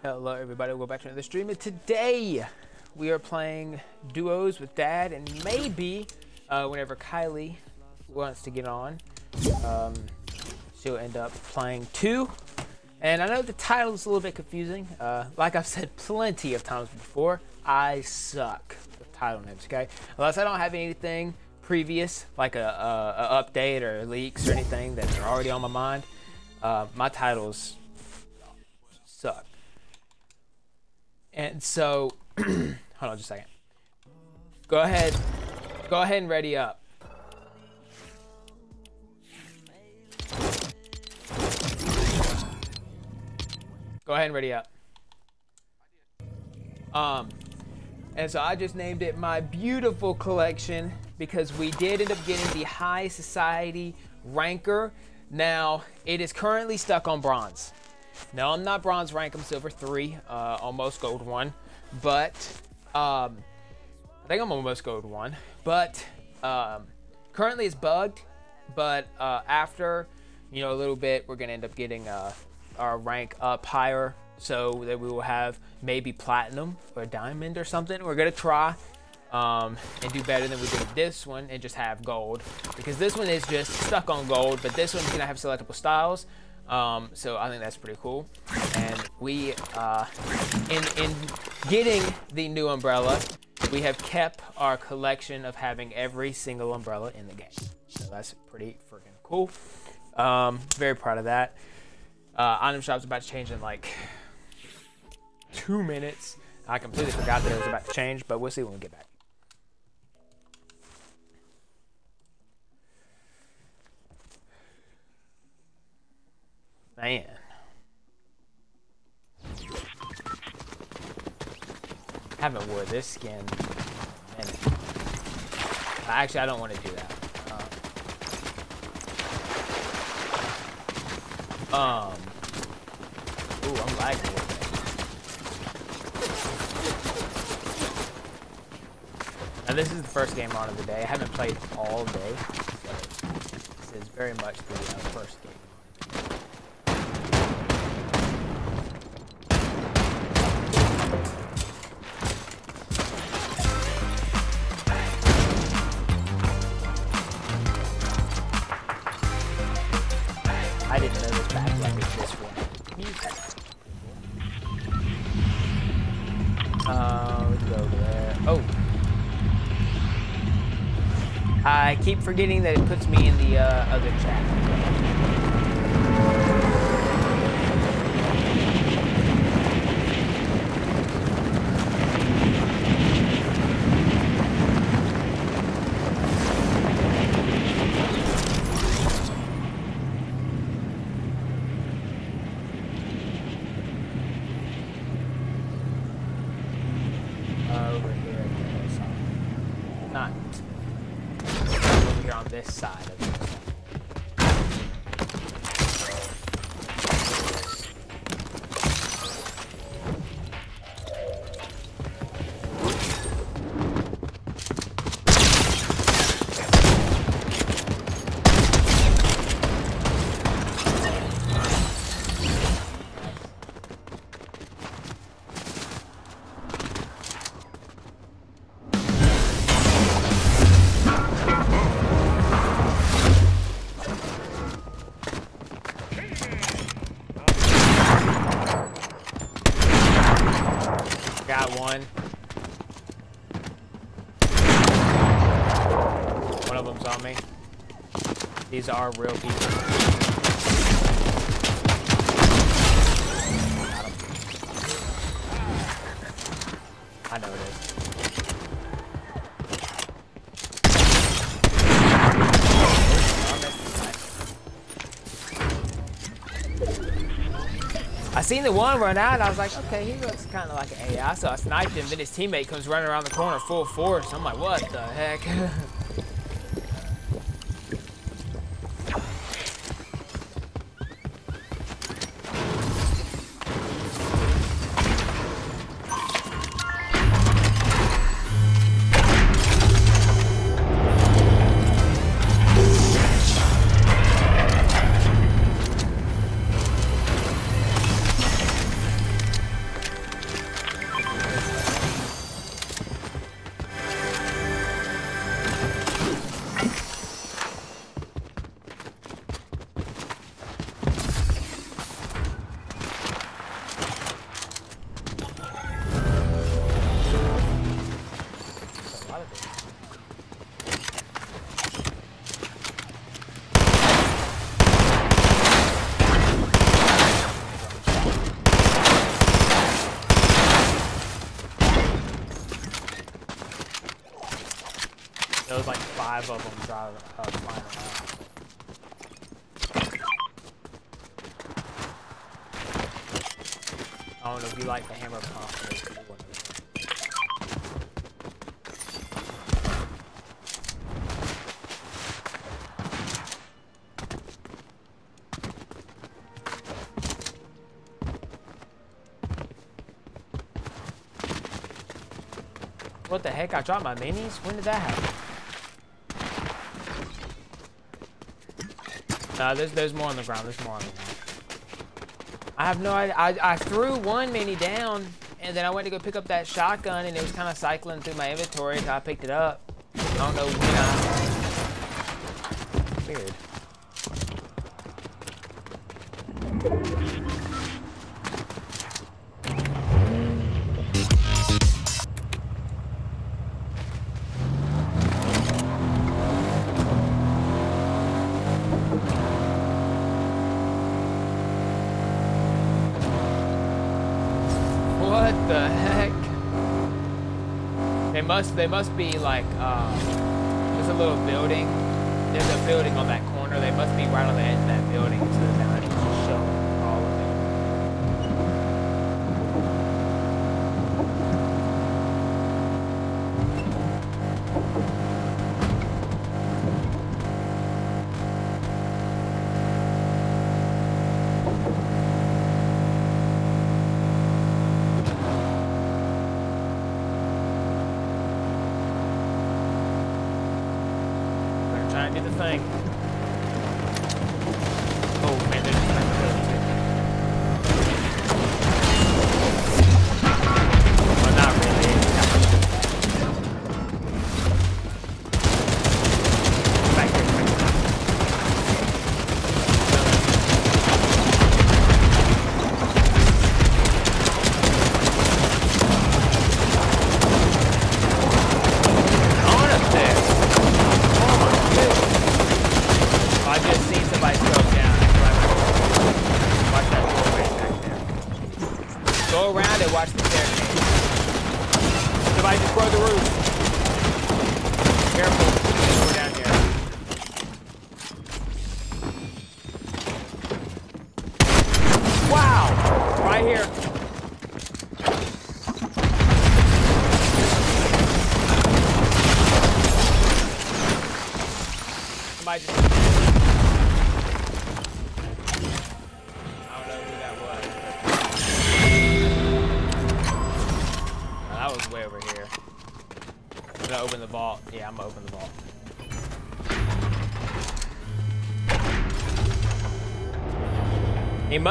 Hello everybody, welcome back to another stream. Today we are playing duos with Dad and maybe uh, whenever Kylie wants to get on, um, she'll end up playing two. And I know the title is a little bit confusing. Uh, like I've said plenty of times before, I suck with title names, okay? Unless I don't have anything previous, like a, a, a update or leaks or anything that are already on my mind, uh, my titles suck. And so, hold on just a second. Go ahead. Go ahead and ready up. Go ahead and ready up. Um, and so I just named it my beautiful collection because we did end up getting the high society ranker. Now it is currently stuck on bronze. Now I'm not bronze rank, I'm silver three, uh, almost gold one, but um, I think I'm almost gold one, but um, currently it's bugged, but uh, after, you know, a little bit, we're gonna end up getting uh, our rank up higher so that we will have maybe platinum or diamond or something. We're gonna try um, and do better than we did this one and just have gold because this one is just stuck on gold, but this one's gonna have selectable styles. Um, so I think that's pretty cool. And we, uh, in, in getting the new umbrella, we have kept our collection of having every single umbrella in the game. So that's pretty freaking cool. Um, very proud of that. Uh, item shop's about to change in like two minutes. I completely forgot that it was about to change, but we'll see when we get back. Man. I haven't wore this skin actually I don't want to do that. Um, um Ooh, I'm lagging. Now this is the first game on of the day. I haven't played all day, so this is very much the uh, first game. Forgetting that it puts me in the uh, other chat. These are real people. I know it is. I seen the one run out, I was like, okay, he looks kind of like an AI. So I sniped him, then his teammate comes running around the corner full force. I'm like, what the heck? I dropped my minis? When did that happen? No, there's there's more on the ground. There's more on the ground. I have no idea. I, I threw one mini down, and then I went to go pick up that shotgun, and it was kind of cycling through my inventory until I picked it up. I don't know when I... must they must be like um, there's a little building. There's a building on that corner. They must be right on the edge of that building.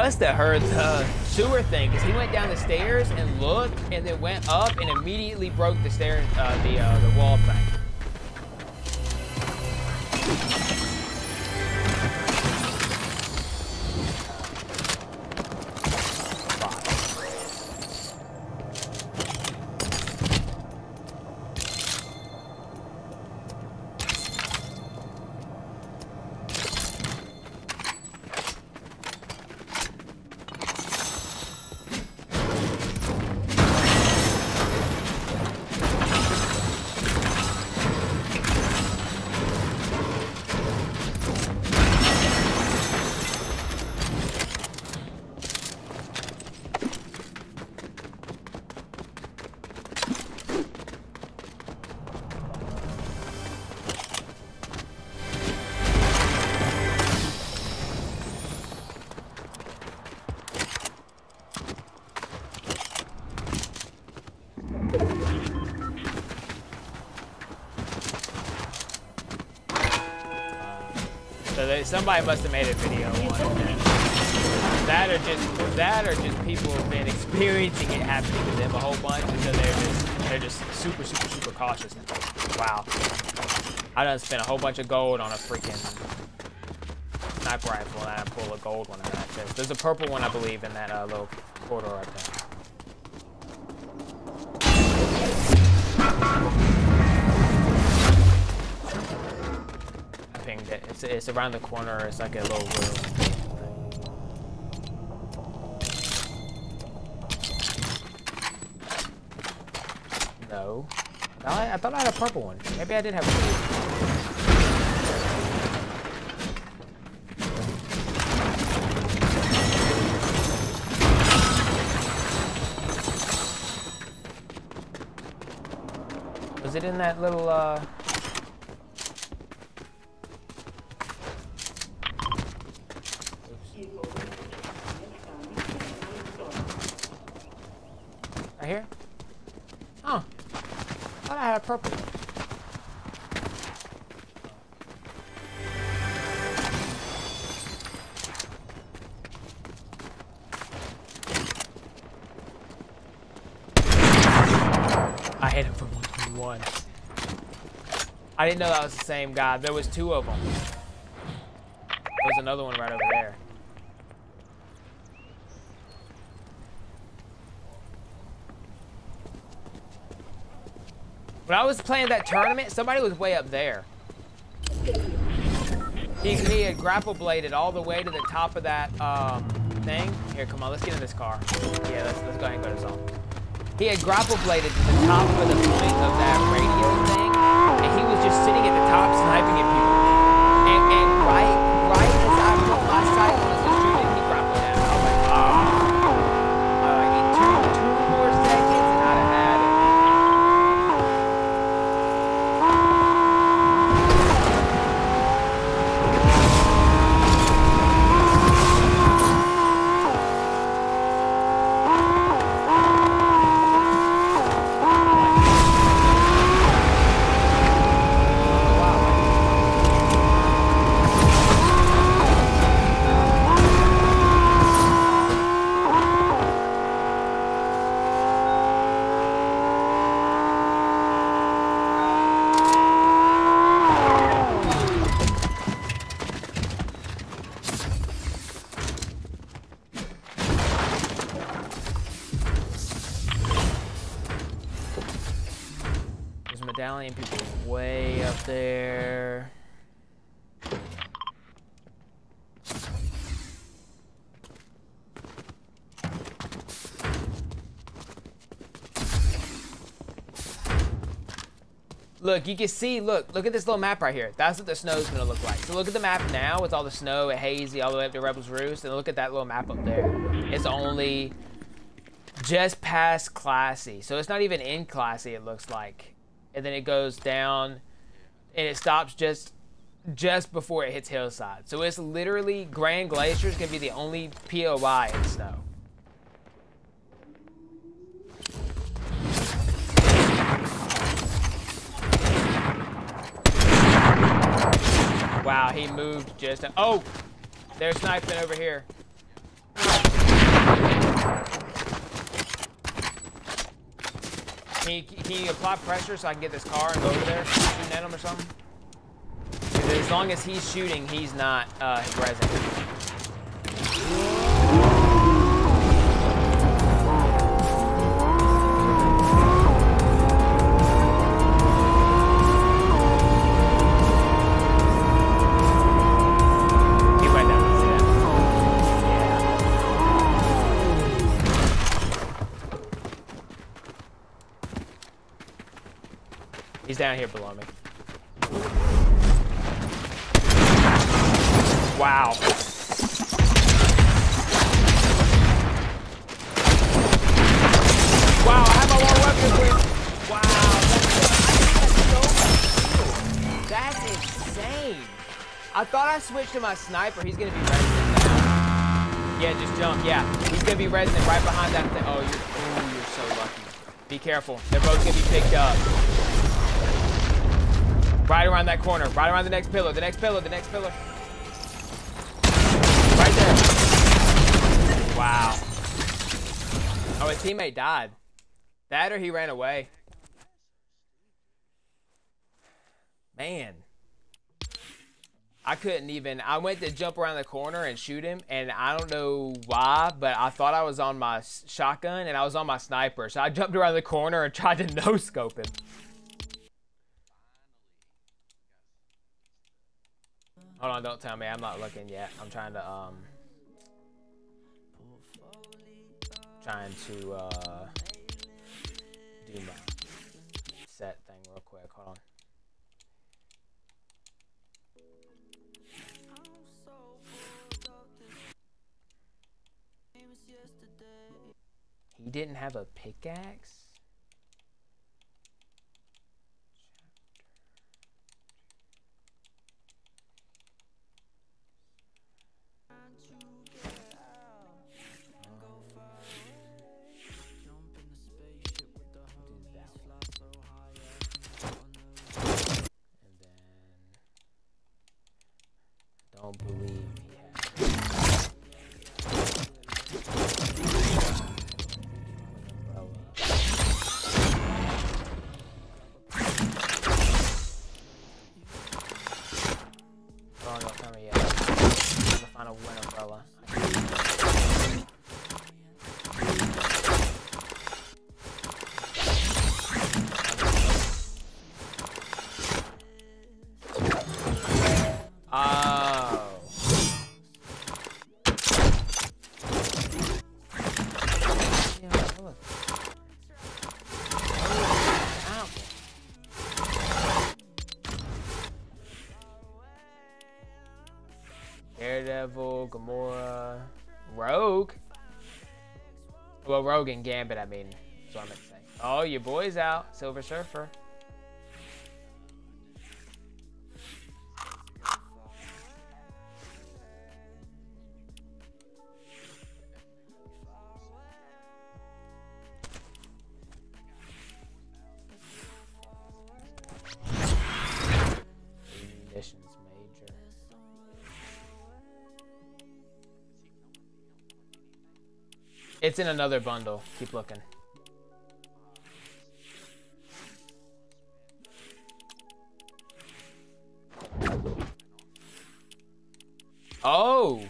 Must have heard the sewer thing because he went down the stairs and looked and then went up and immediately broke the stair, uh, the, uh, the wall thing. Somebody must have made a video on. That or just that or just people have been experiencing it happening to them a whole bunch, and so they're just they're just super super super cautious. Wow, I done spent a whole bunch of gold on a freaking sniper rifle, and I pull a gold one in that. There's, there's a purple one, I believe, in that uh, little corridor right there. Around the corner. It's like a little room. No. I, I thought I had a purple one. Maybe I did have a Was it in that little, uh... hit him for 121. I didn't know that was the same guy. There was two of them. There's another one right over there. When I was playing that tournament, somebody was way up there. He, he had grapple bladed all the way to the top of that um, thing. Here, come on, let's get in this car. Yeah, let's, let's go ahead and go to zone. He had grapple bladed to the top of the point of that radio thing, and he was just sitting at the top sniping at people. And, and right, Look, you can see, look, look at this little map right here. That's what the snow's gonna look like. So look at the map now with all the snow and hazy all the way up to Rebel's Roost, and look at that little map up there. It's only just past Classy. So it's not even in Classy, it looks like. And then it goes down and it stops just just before it hits Hillside. So it's literally Grand Glacier is gonna be the only POI in snow. Wow, he moved just. Oh, they're sniping over here. Can you, can you apply pressure so I can get this car and go over there, shooting at him or something? as long as he's shooting, he's not uh, resin. He's down here below me. Wow. Wow, I have my one weapon equipped. Wow, that's, that's insane. I thought I switched to my sniper. He's gonna be resident now. Yeah, just jump. Yeah, he's gonna be resident right behind that thing. Oh, you're, oh, you're so lucky. Be careful. They're both gonna be picked up. Right around that corner. Right around the next pillar. The next pillar. The next pillar. Right there. Wow. Oh, his teammate died. That or he ran away. Man. I couldn't even. I went to jump around the corner and shoot him, and I don't know why, but I thought I was on my shotgun and I was on my sniper. So I jumped around the corner and tried to no scope him. Hold on, don't tell me. I'm not looking yet. I'm trying to um trying to uh do my set thing real quick. Hold on. He didn't have a pickaxe? Don't believe Gamora, Rogue. Well, Rogue and Gambit, I mean. That's what I meant to say. Oh, your boy's out. Silver Surfer. It's in another bundle. Keep looking. Oh!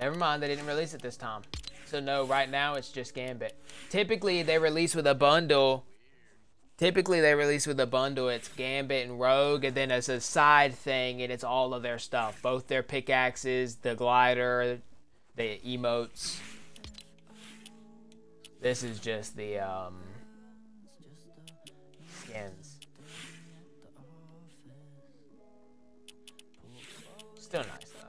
Never mind, they didn't release it this time. So no, right now it's just Gambit. Typically they release with a bundle. Typically they release with a bundle. It's Gambit and Rogue, and then as a side thing, and it's all of their stuff. Both their pickaxes, the glider, the emotes. This is just the um, skins. Still nice though.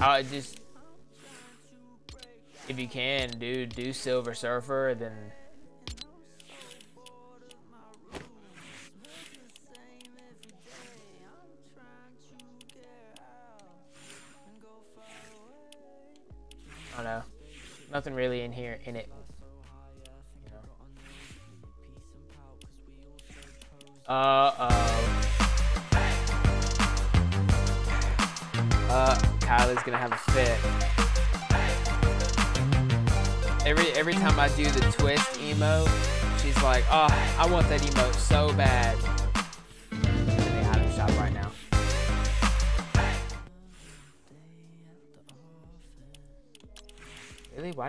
I just, if you can, dude, do Silver Surfer, then Nothing really in here in it. You know. Uh oh. Uh, Kylie's gonna have a fit. Every every time I do the twist emote, she's like, "Oh, I want that emote so bad."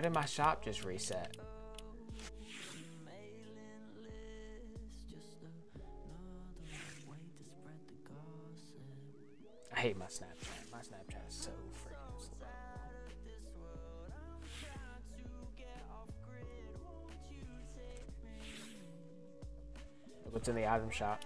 Why did my shop just reset? I hate my Snapchat. My Snapchat is so freaking slow. What's in the item shop.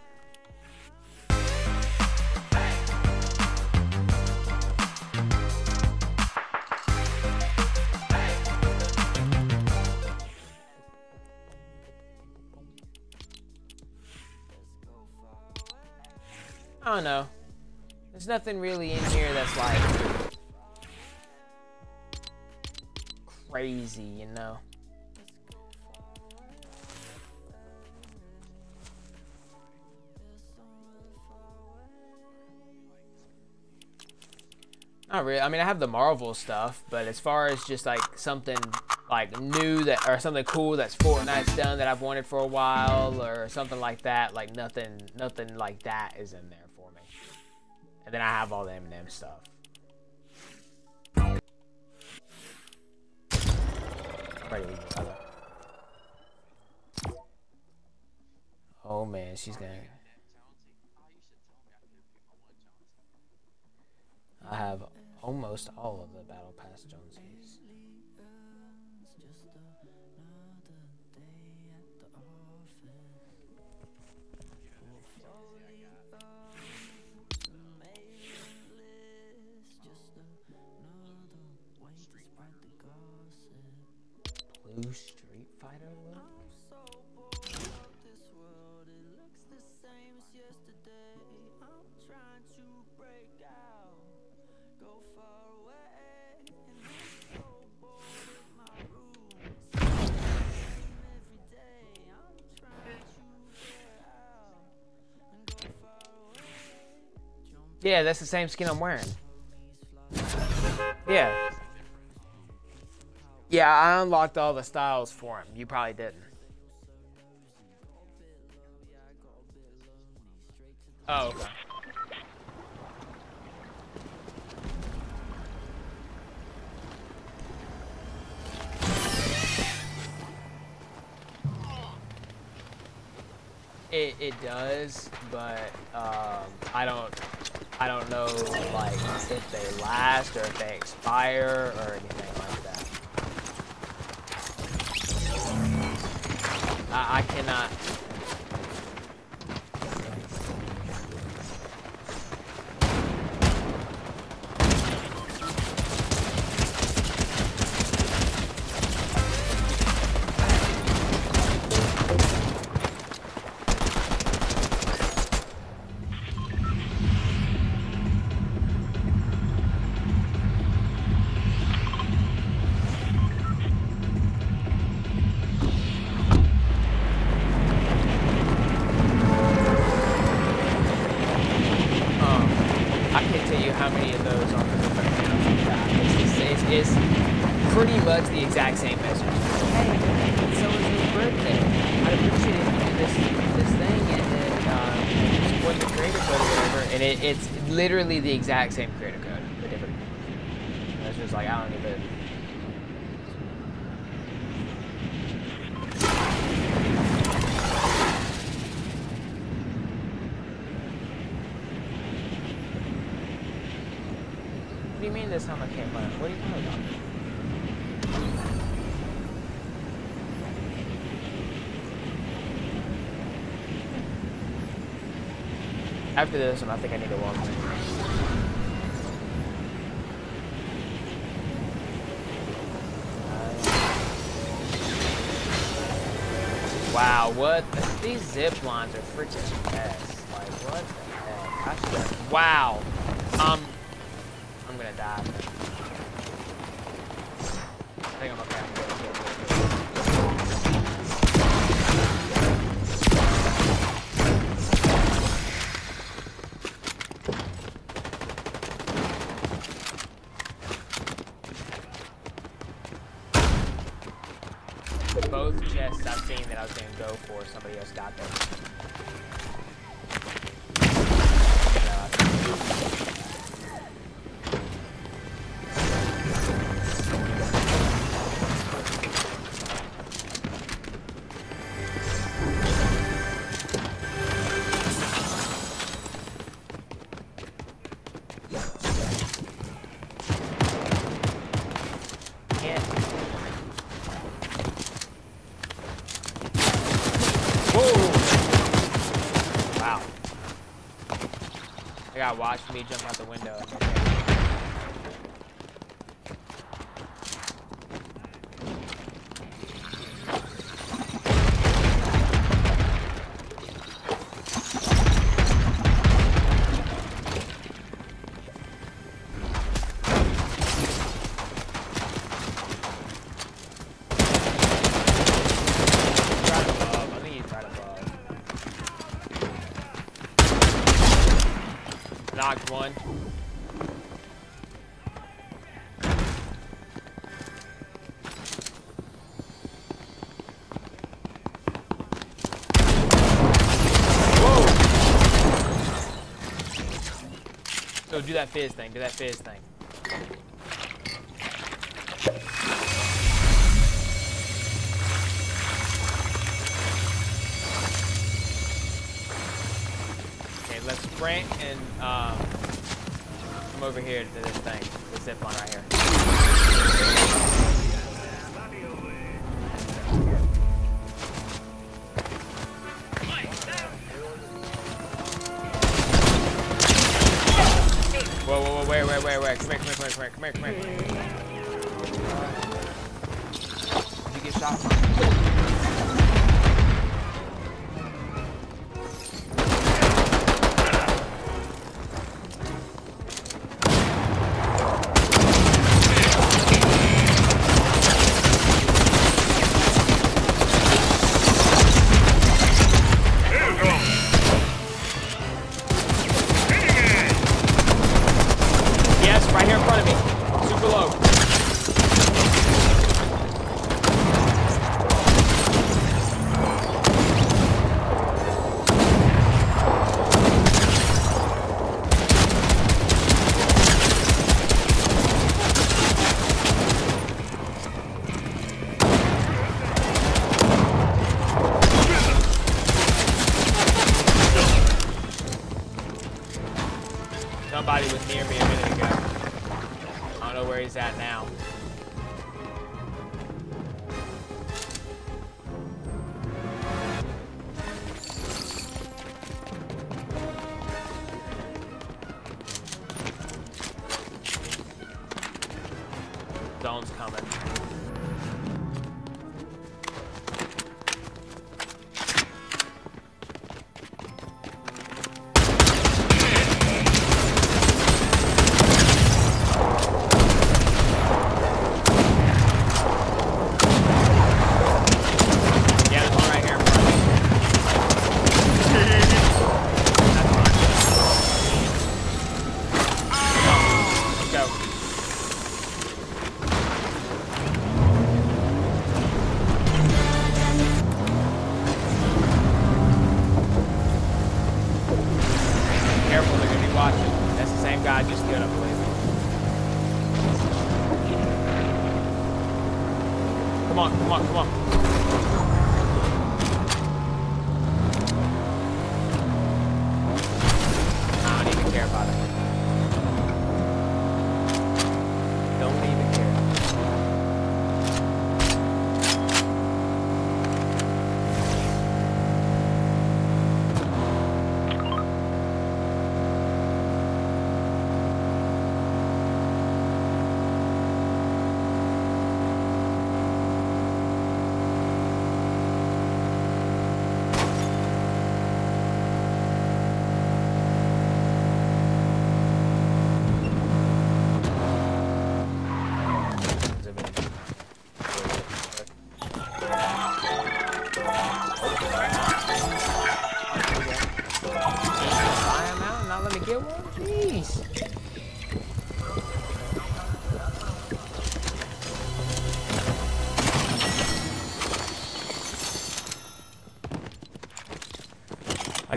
I don't know. There's nothing really in here that's like crazy, you know. Not really. I mean, I have the Marvel stuff, but as far as just like something like new that or something cool that's Fortnite's done that I've wanted for a while or something like that, like nothing, nothing like that is in there for me. And then I have all the Eminem stuff. Oh man, she's gonna. I have almost all of the battle pass Jones. Blue Street Fighter look? Yeah, that's the same skin I'm wearing. Yeah. Yeah, I unlocked all the styles for him. You probably didn't. Oh, okay. It, it does, but um, I don't I don't know like if they last or if they expire or anything I, I cannot literally the exact same creator code, but different. It's just like I don't even. What do you mean this time I can't run? What are you talking about? After this one, I think I need these zip lines are freaking mess. Like, what the heck? Wow. I watched me jump out the window. That fizz thing. Do that fizz thing.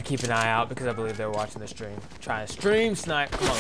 keep an eye out because I believe they're watching the stream. Trying to stream snipe. Come on,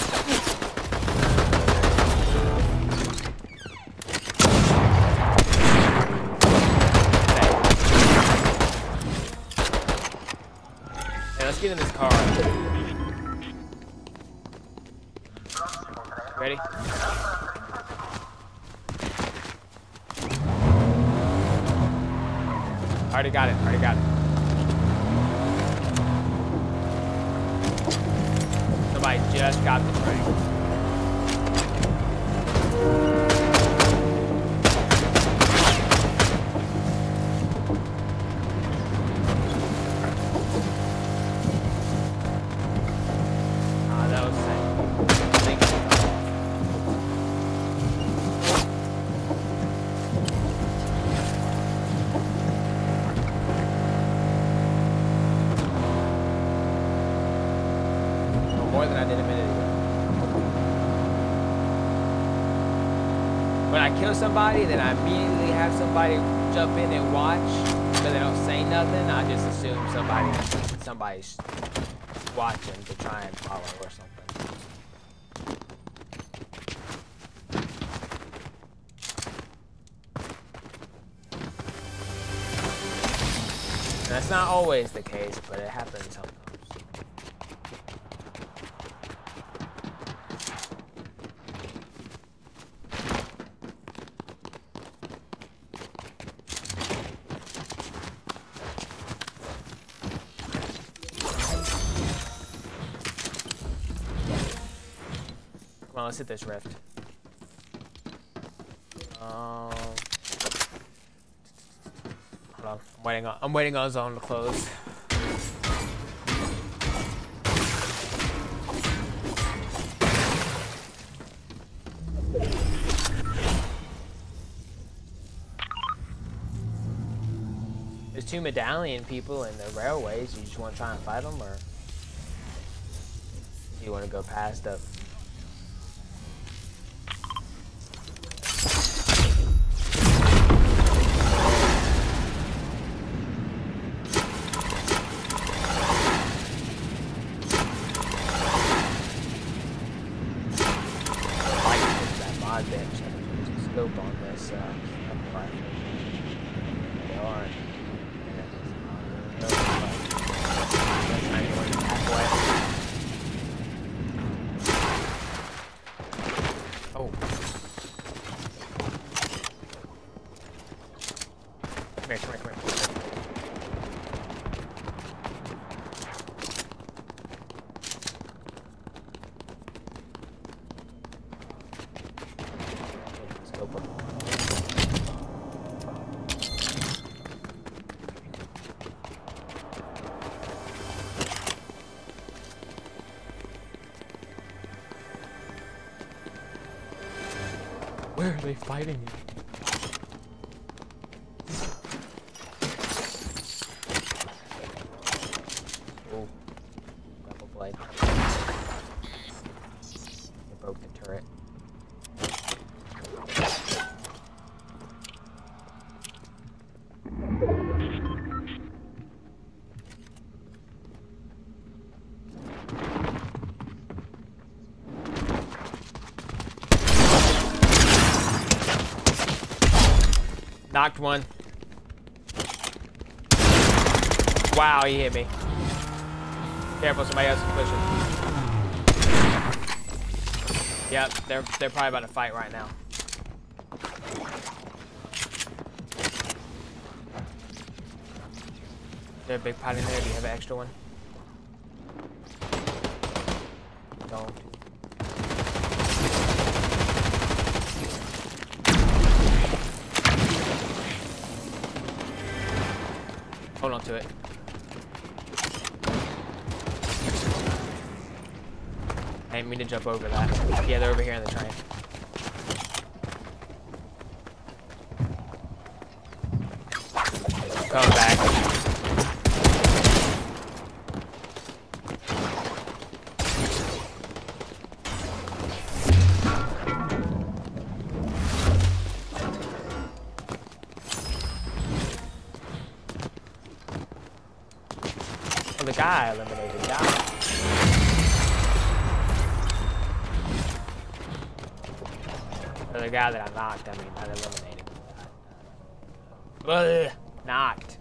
more than I did a minute ago. When I kill somebody, then I immediately have somebody jump in and watch, but they don't say nothing. I just assume somebody, somebody's watching to try and follow or something. That's not always the case, but it happens sometimes. Let's hit this rift. Um, hold on. I'm waiting on. I'm waiting on zone to close. There's two medallion people in the railways. You just want to try and fight them, or do you want to go past up? They fighting? Knocked one. Wow, he hit me. Careful, somebody else is pushing. Yep, they're they're probably about to fight right now. Is there a big pot in there? Do you have an extra one? I mean to jump over that. Yeah, they're over here in the train. Coming back. Oh, the guy eliminated The guy that I knocked, I mean, not eliminated. Ugh, knocked.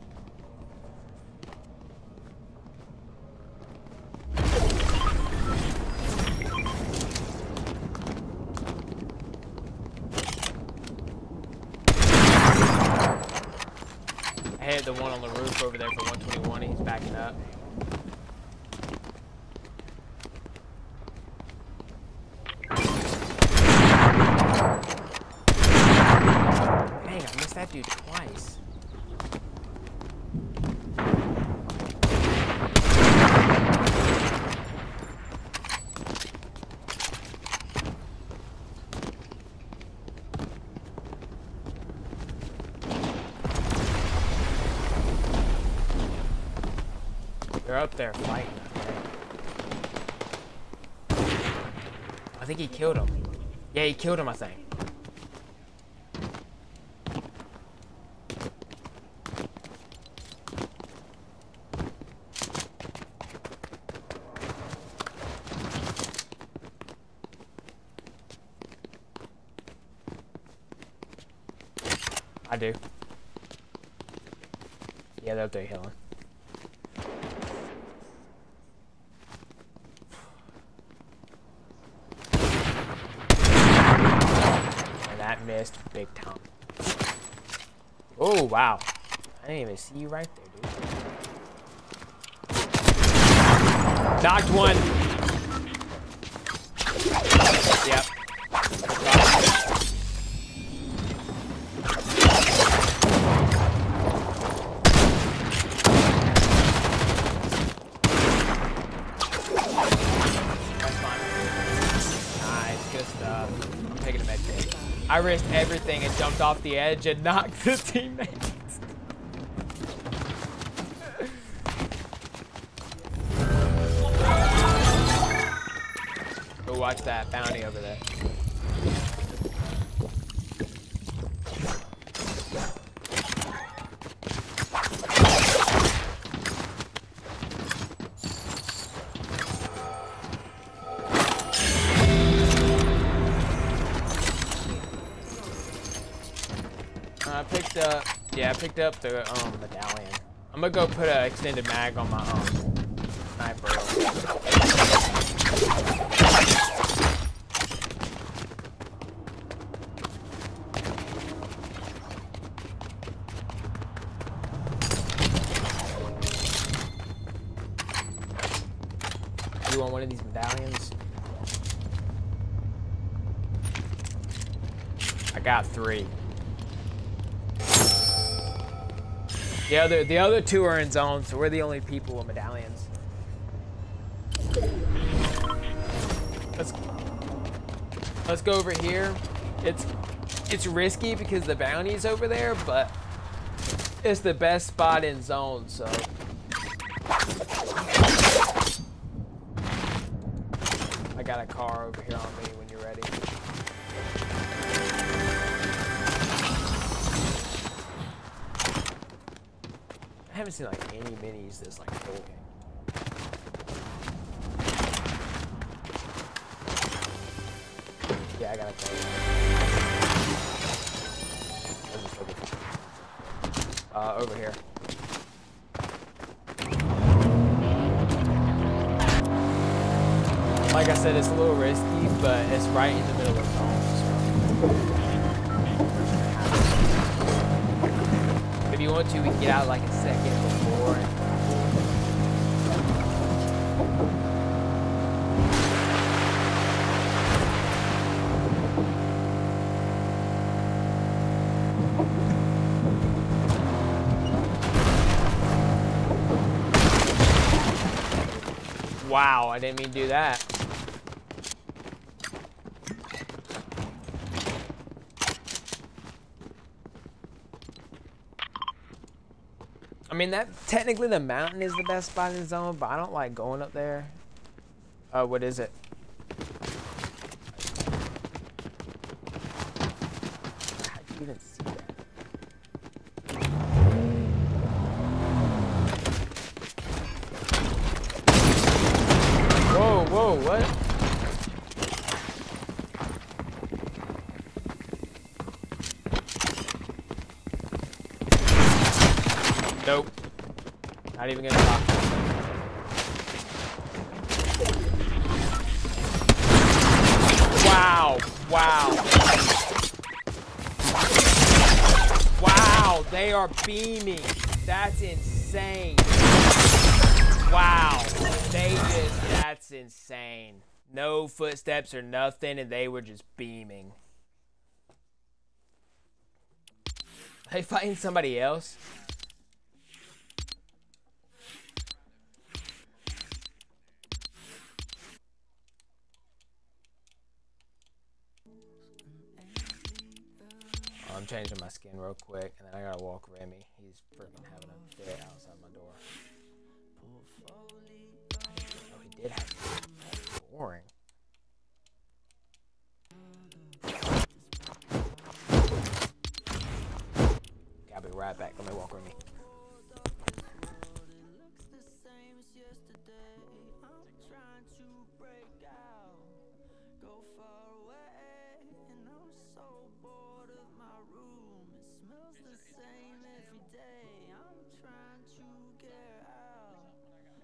I had the one on the roof over there for 121. He's backing up. Dang, I missed that dude twice. They're up there fighting. I think he killed him. Yeah, he killed him, I think. Wow. I didn't even see you right there, dude. Knocked one. Yep. I risked everything and jumped off the edge and knocked his teammate. Picked up the um, medallion. I'm gonna go put an extended mag on my um, sniper. You want one of these medallions? I got three. The other, the other two are in zone, so we're the only people with medallions. Let's, let's go over here. It's, it's risky because the bounty's over there, but it's the best spot in zone, so. I got a car over here on me when you're ready. I haven't seen like any minis this like full game. Yeah, I gotta. Uh, over here. Like I said, it's a little risky, but it's right in the middle of the zone. So. You want to, we can get out like a second before. Wow, I didn't mean to do that. Mean, that technically the mountain is the best spot in the zone, but I don't like going up there. Uh, what is it? Beaming. That's insane. Wow. They just, that's insane. No footsteps or nothing, and they were just beaming. They fighting somebody else? Changing my skin real quick, and then I gotta walk Remy. He's freaking having a fit outside my door. Oh, he did have That's boring. Gotta be right back. Let me walk Remy. so bored my room. It smells the same every day. I'm trying to get out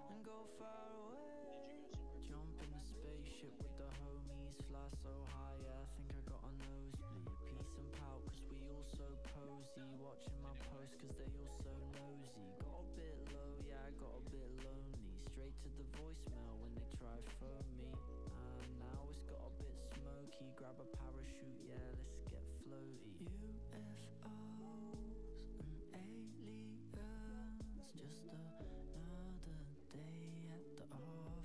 and go far away. Jump in a spaceship with the homies. Fly so high, yeah, I think I got a nosebleed. Peace and pout, cause we all so posy. Watching my post, cause they all so nosy. Got a bit low, yeah, I got a bit lonely. Straight to the voicemail when they try for me. And now it's got a bit smoky. Grab a parachute, yeah, let's slowly. UFOs and aliens, just another day at the office.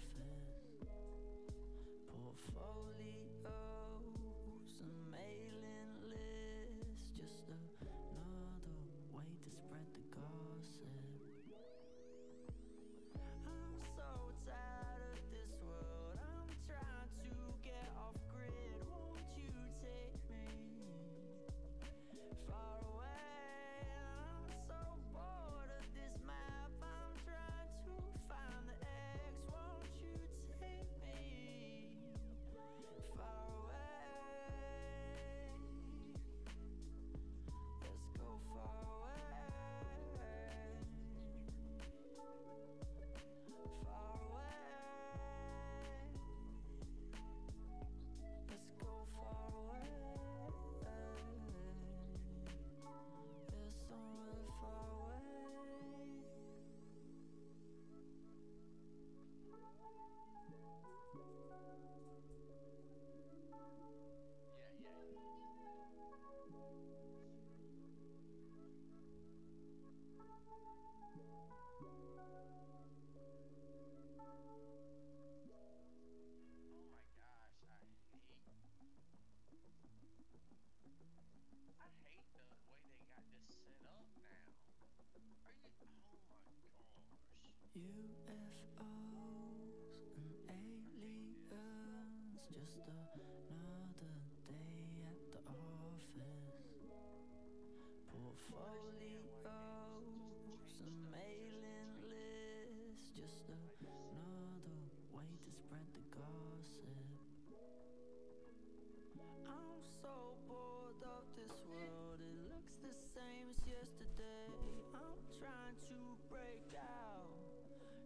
Yesterday. I'm trying to break out,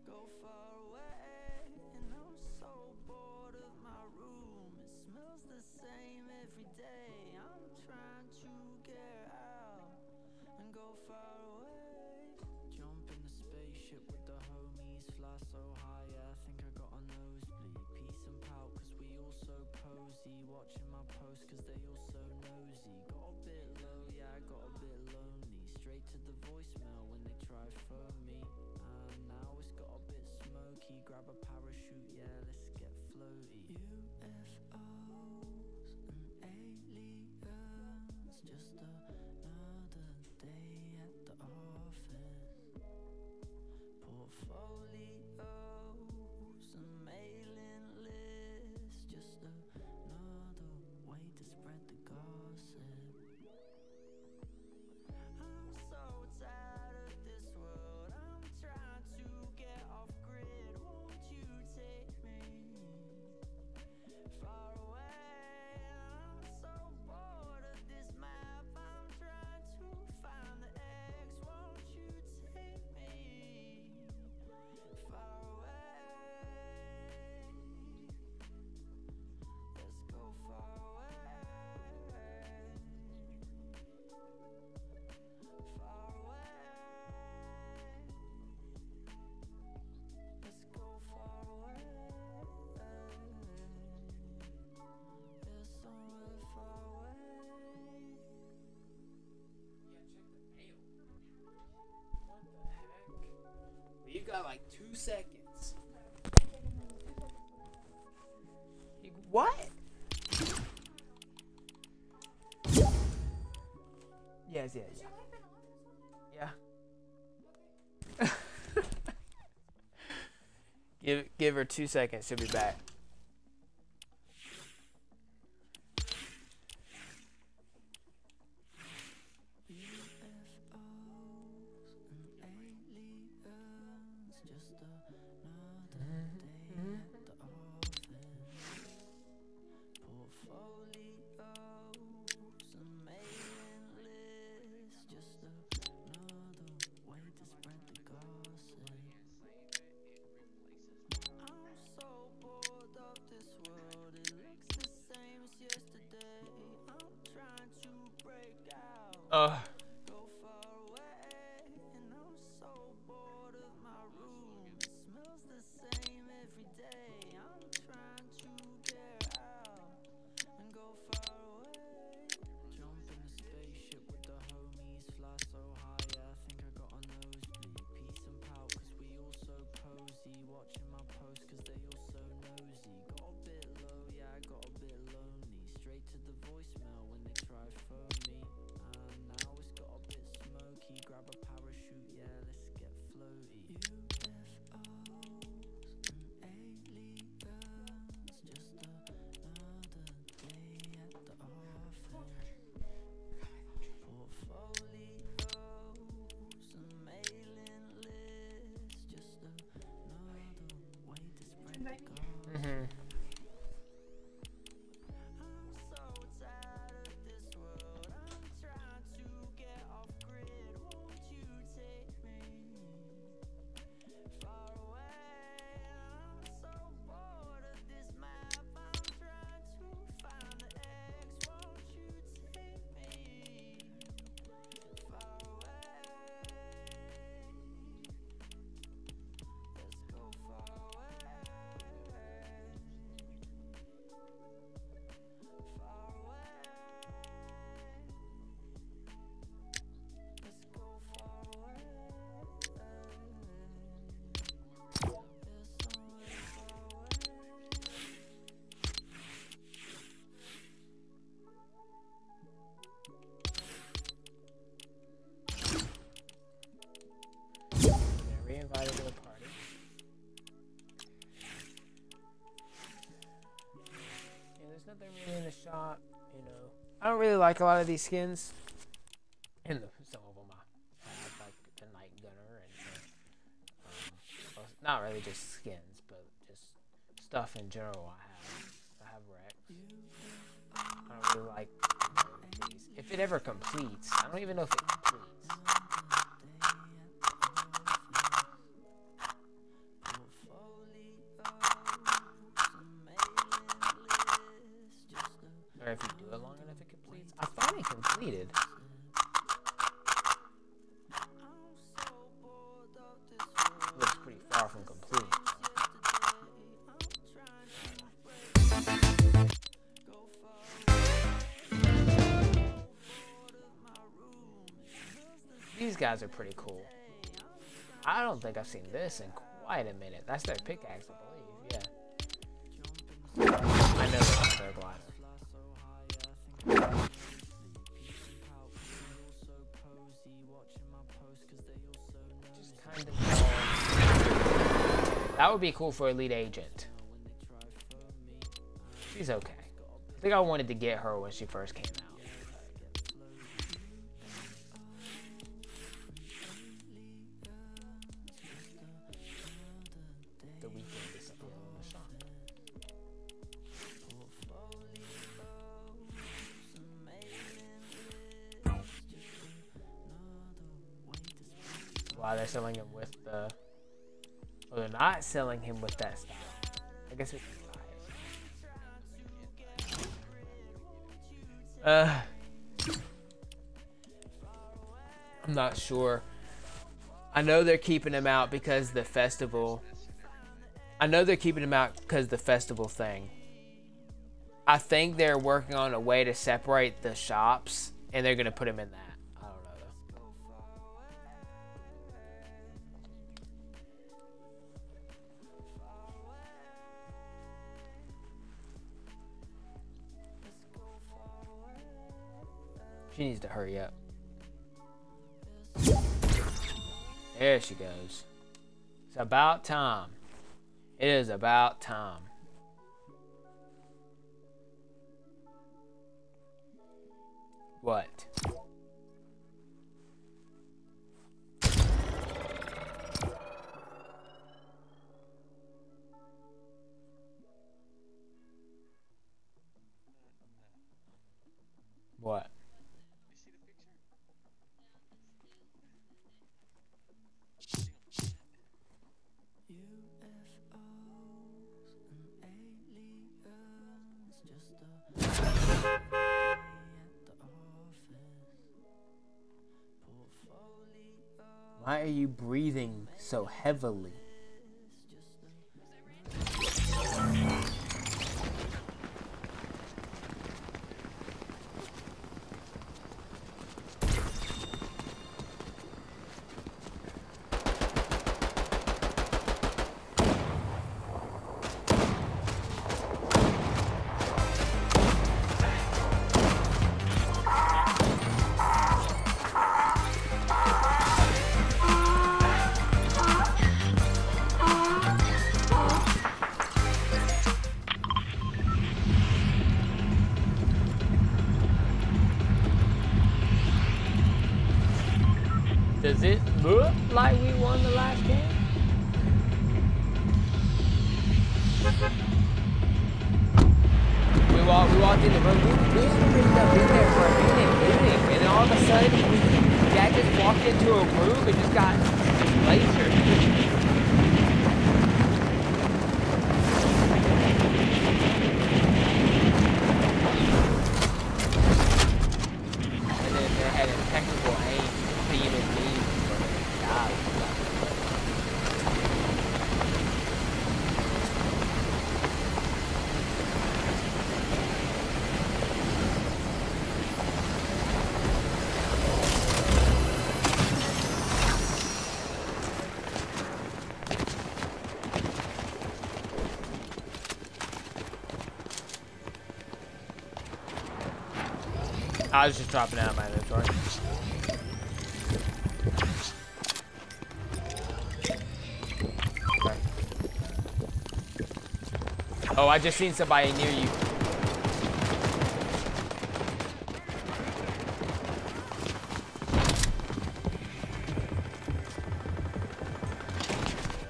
go far away, and I'm so bored of my room. It smells the same every day. I'm trying to get out and go far away. Jump in the spaceship with the homies, fly so high, yeah, I think I got a nosebleed. Peace and pout, cause we all so cozy. Watching my posts, cause they all so nosy. Got a bit low, yeah, I got a. Straight to the voicemail when they try for me. And now it's got a bit smoky. Grab a parachute, yeah, let's get floaty. UFOs and aliens, just another day at the office. Like two seconds. What? Yes, yes. Yeah. give give her two seconds. She'll be back. Like a lot of these skins. I've seen this in quite a minute. That's their pickaxe, I believe. Yeah. I know that's their glider. That would be cool for Elite Agent. She's okay. I think I wanted to get her when she first came selling him with that style. I guess we can buy it. Uh. I'm not sure. I know they're keeping him out because the festival. I know they're keeping him out because the festival thing. I think they're working on a way to separate the shops, and they're gonna put him in that. She needs to hurry up. There she goes. It's about time. It is about time. What? Breathing so heavily? I was just dropping out of my inventory. Oh, I just seen somebody near you.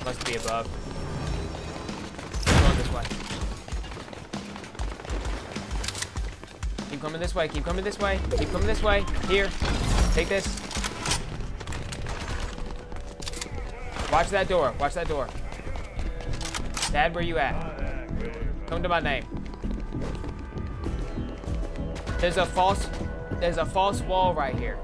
Must be above. Coming this way. Keep coming this way. Keep coming this way. Here. Take this. Watch that door. Watch that door. Dad, where you at? Come to my name. There's a false there's a false wall right here.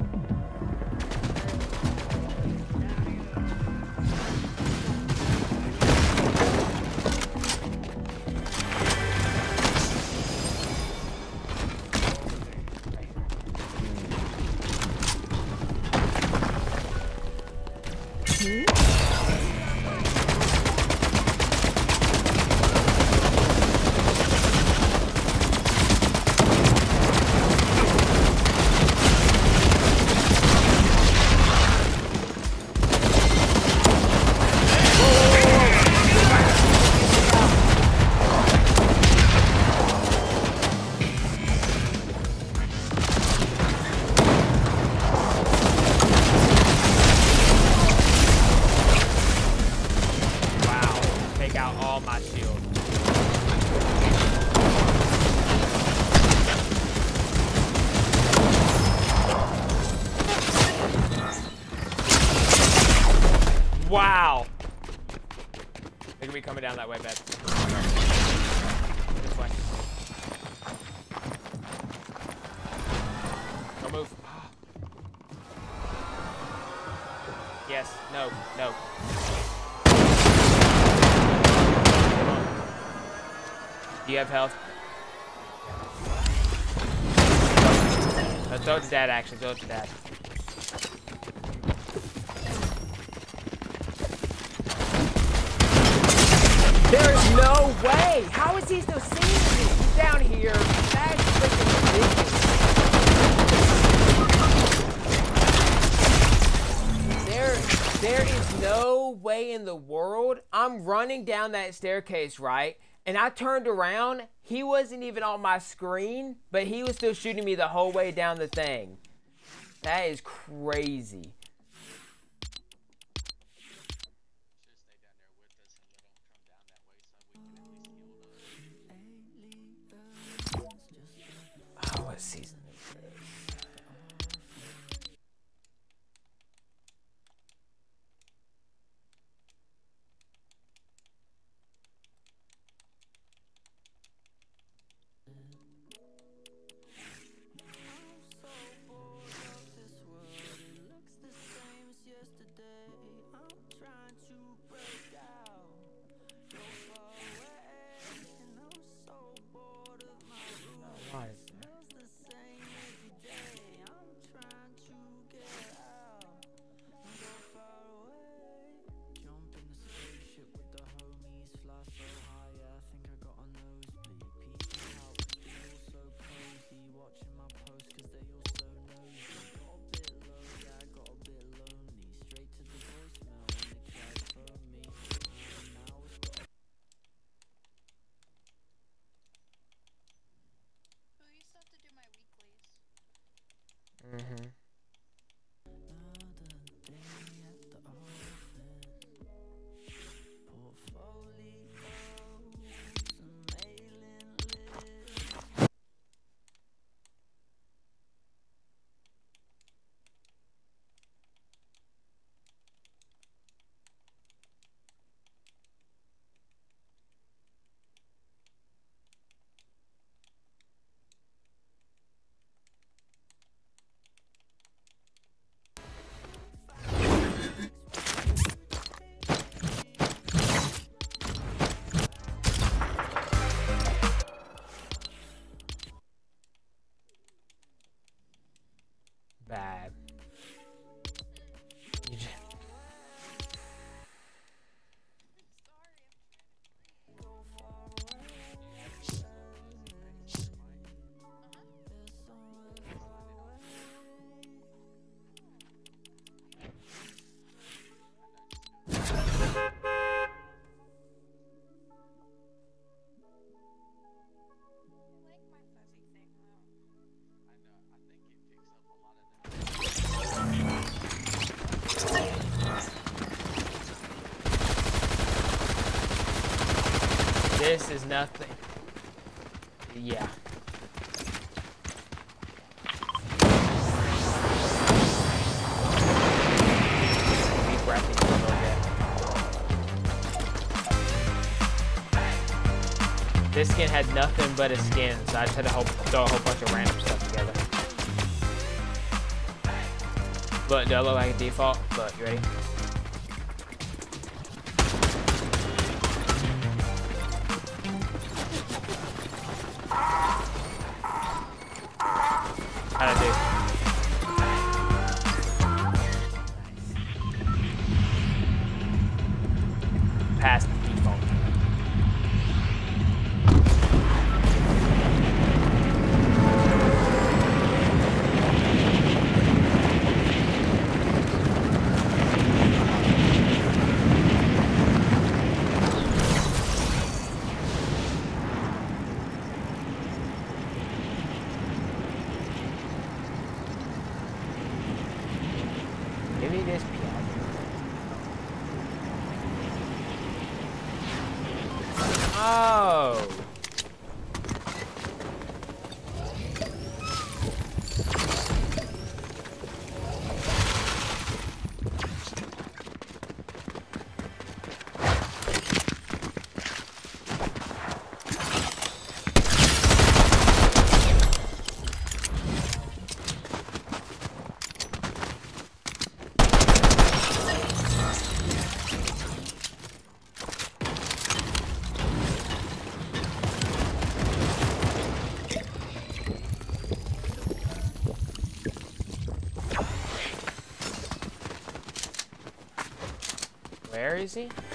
Staircase, right? And I turned around. He wasn't even on my screen, but he was still shooting me the whole way down the thing. That is crazy. Nothing. Yeah. This skin had nothing but a skin, so I just had to throw a whole bunch of random stuff together. But do I look like a default? but you ready? Where is he?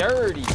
Dirty.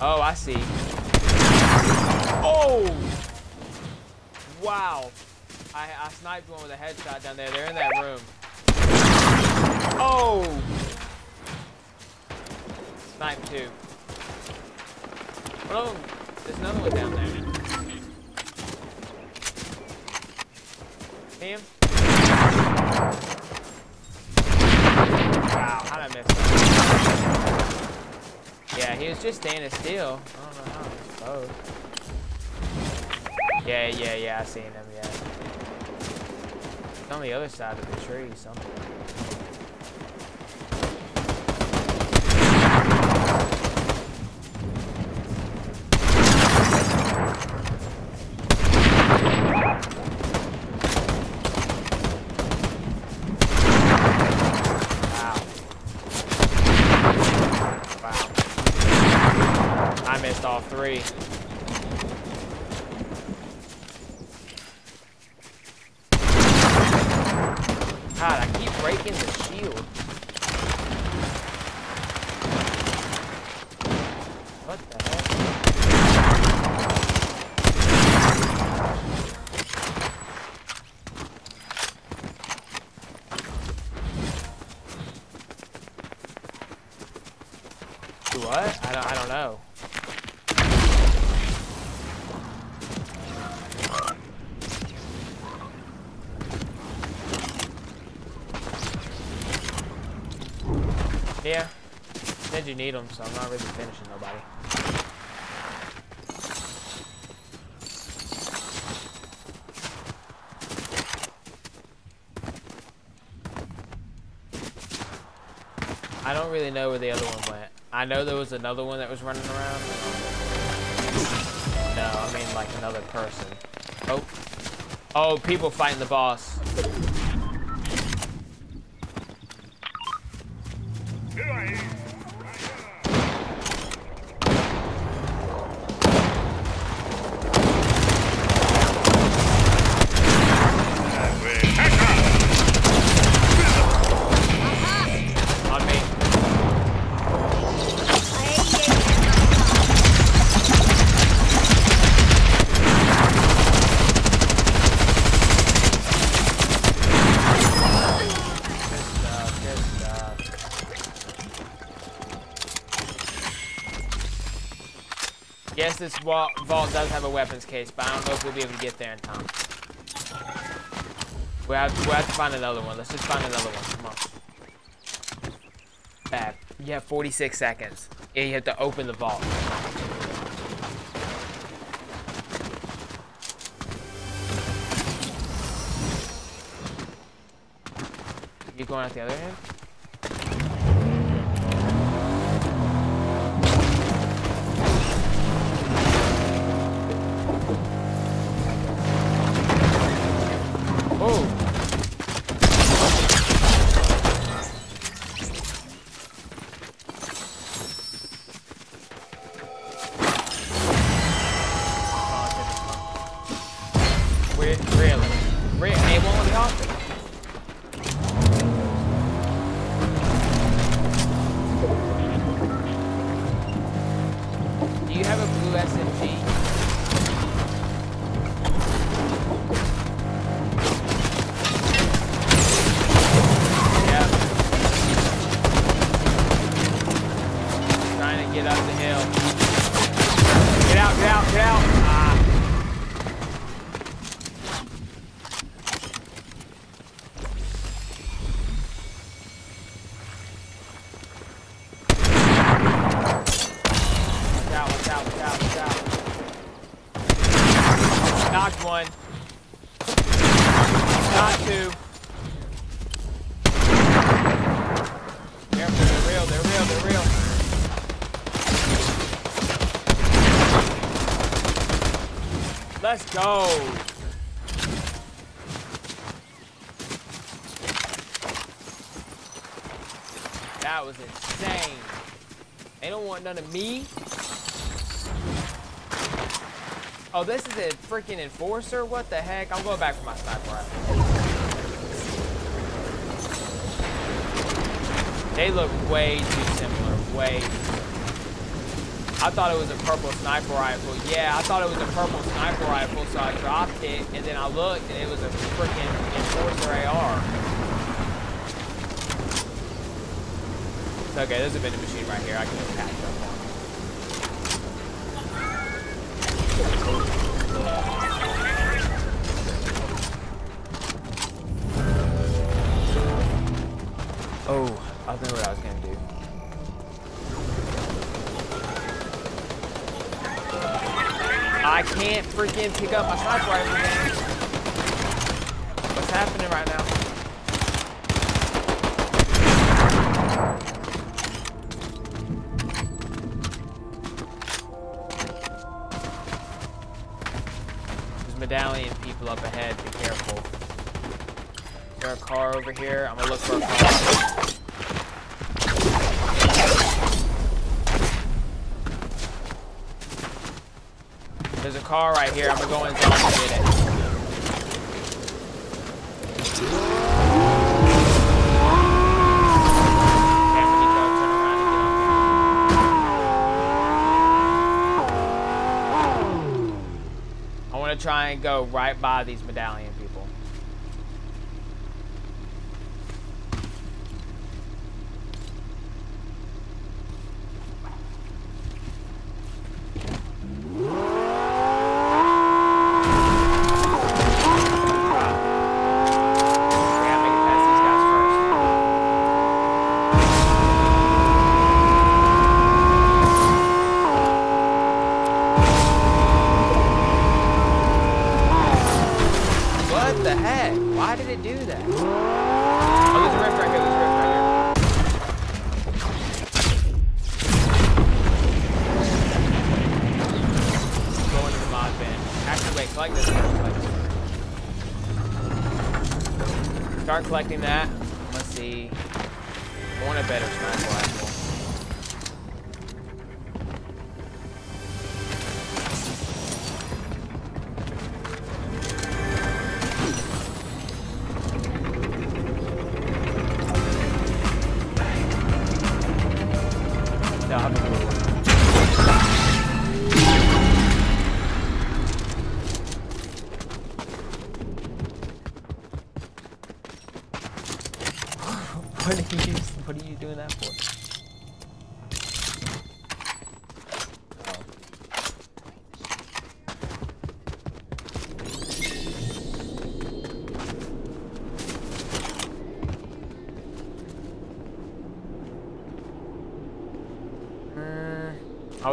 Oh, I see. Oh! Wow. I, I sniped one with a headshot down there. They're in that room. Oh! Other side of the tree, something. Wow. Wow. I missed all three. God, I keep breaking the shield. What the heck? Do what? I don't, I don't know. Yeah. Said you need them, so I'm not really finishing nobody. I don't really know where the other one went. I know there was another one that was running around. No, I mean like another person. Oh. Oh, people fighting the boss. This wa- vault does have a weapons case, but I don't know if we'll be able to get there in time. We have, we have to find another one. Let's just find another one. Come on. Bad. You have 46 seconds. Yeah, you have to open the vault. You going out the other end? Let's go. That was insane. They don't want none of me. Oh, this is a freaking enforcer? What the heck? I'm going back for my sniper rifle. They look way too similar. Way. I thought it was a purple sniper rifle. Yeah, I thought it was a purple sniper rifle, so I dropped it, and then I looked, and it was a freaking enforcer AR. Okay, there's a vending machine right here. I can just pick up my sniper and go right by these medallion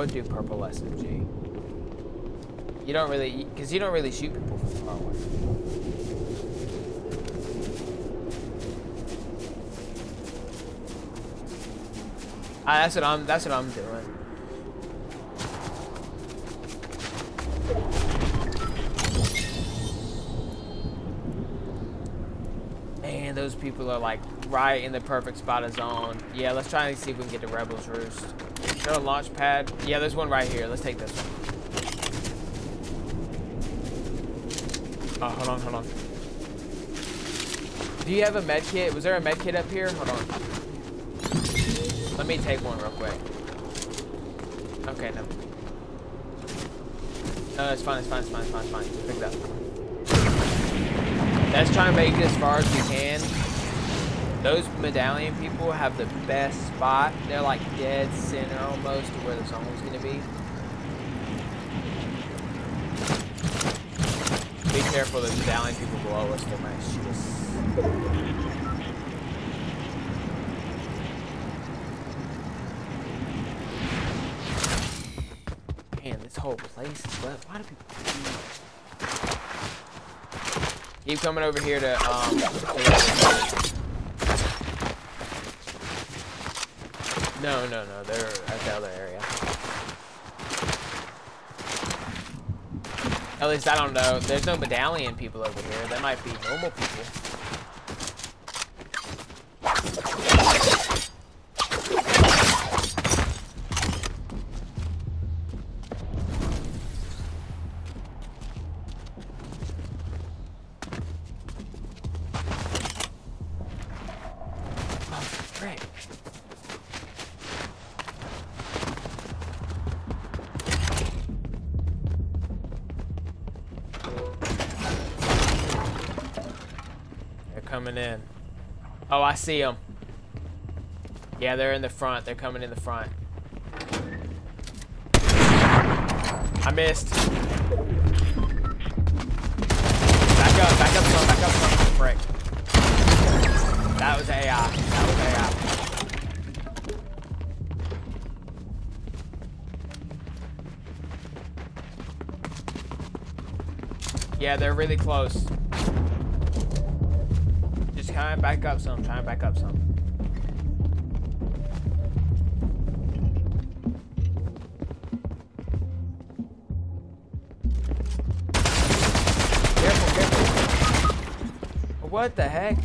do purple SMG. You don't really, because you don't really shoot people from far away. Ah, that's what I'm. That's what I'm doing. Man, those people are like right in the perfect spot of zone. Yeah, let's try and see if we can get the Rebels Roost. There a launch pad? Yeah, there's one right here. Let's take this one. Oh, hold on, hold on. Do you have a med kit? Was there a med kit up here? Hold on. Let me take one real quick. Okay, no. No, it's fine, it's fine, it's fine, it's fine, it's fine. Pick it up. Let's try and make it as far as we can. Those medallion people have the best spot. They're like dead center almost to where the zone was gonna be. Be careful, the medallion people below us, they might shoot us. This whole place is left. Why do people Keep coming over here to, um, No, no, no, they're at the other area. At least I don't know. There's no medallion people over here. That might be normal people. Oh, frick. Coming in. Oh, I see them. Yeah, they're in the front. They're coming in the front. I missed. Back up, back up some, back up some. Frick. That was AI. That was AI. Yeah, they're really close. Kind back up some. Try and back up some. Careful, careful. What the heck?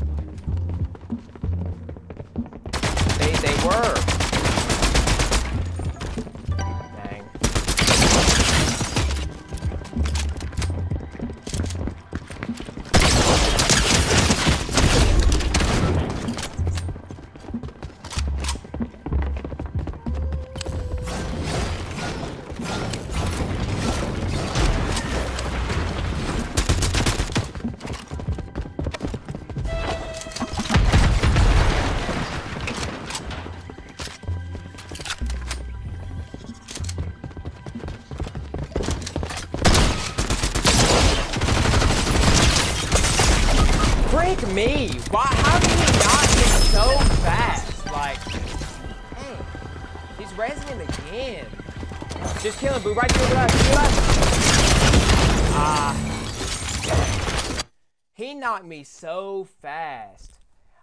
So fast.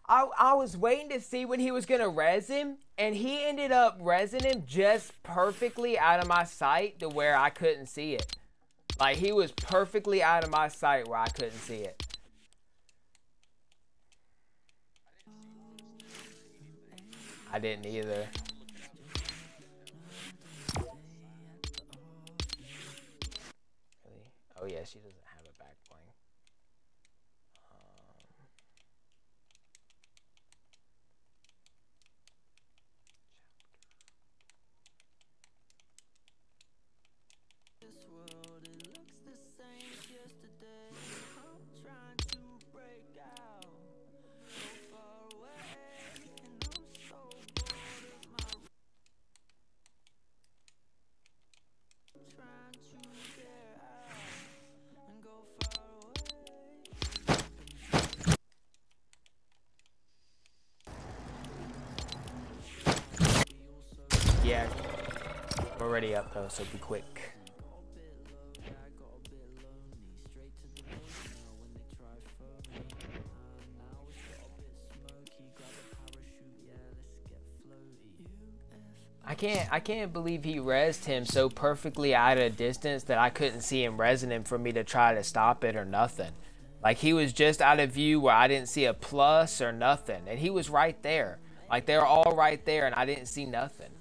I, I was waiting to see when he was gonna res him, and he ended up resing him just perfectly out of my sight to where I couldn't see it. Like he was perfectly out of my sight where I couldn't see it. I didn't either. Oh yeah, she already up though, so be quick. I can't I can't believe he rezzed him so perfectly out of distance that I couldn't see him rezzing him for me to try to stop it or nothing. Like he was just out of view where I didn't see a plus or nothing. And he was right there. Like they were all right there and I didn't see nothing.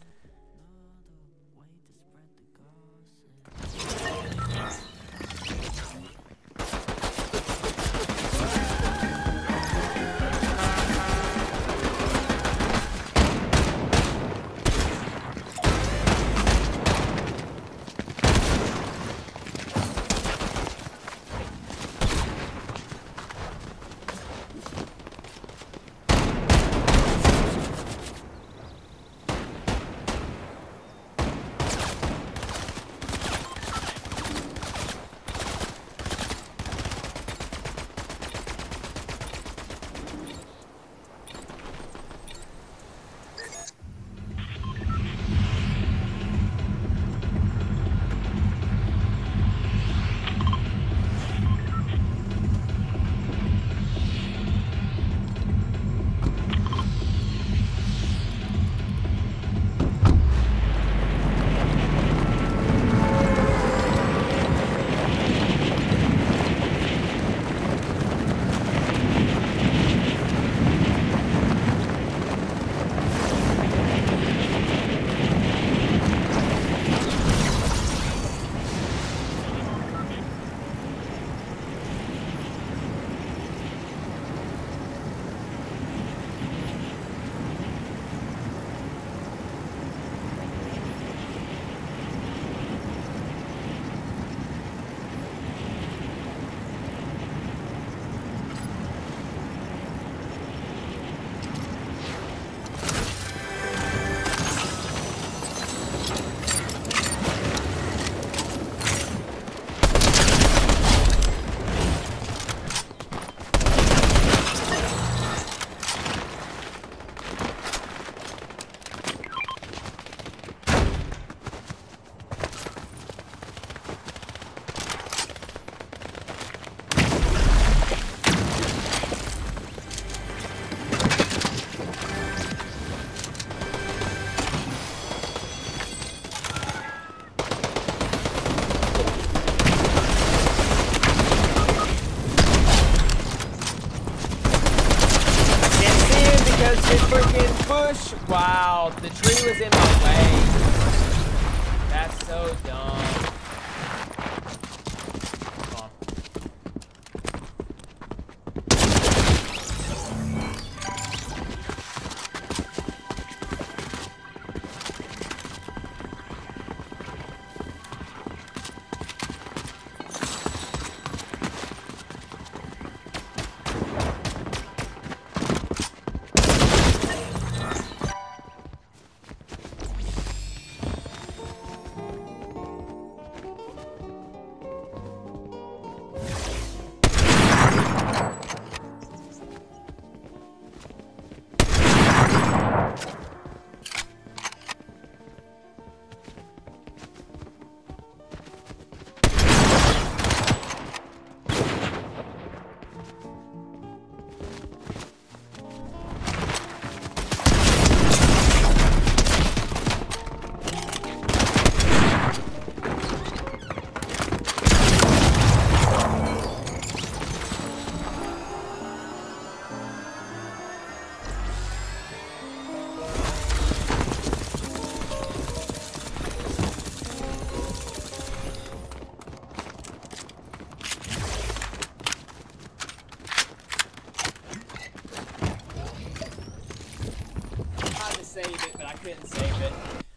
Save it, but I couldn't save it.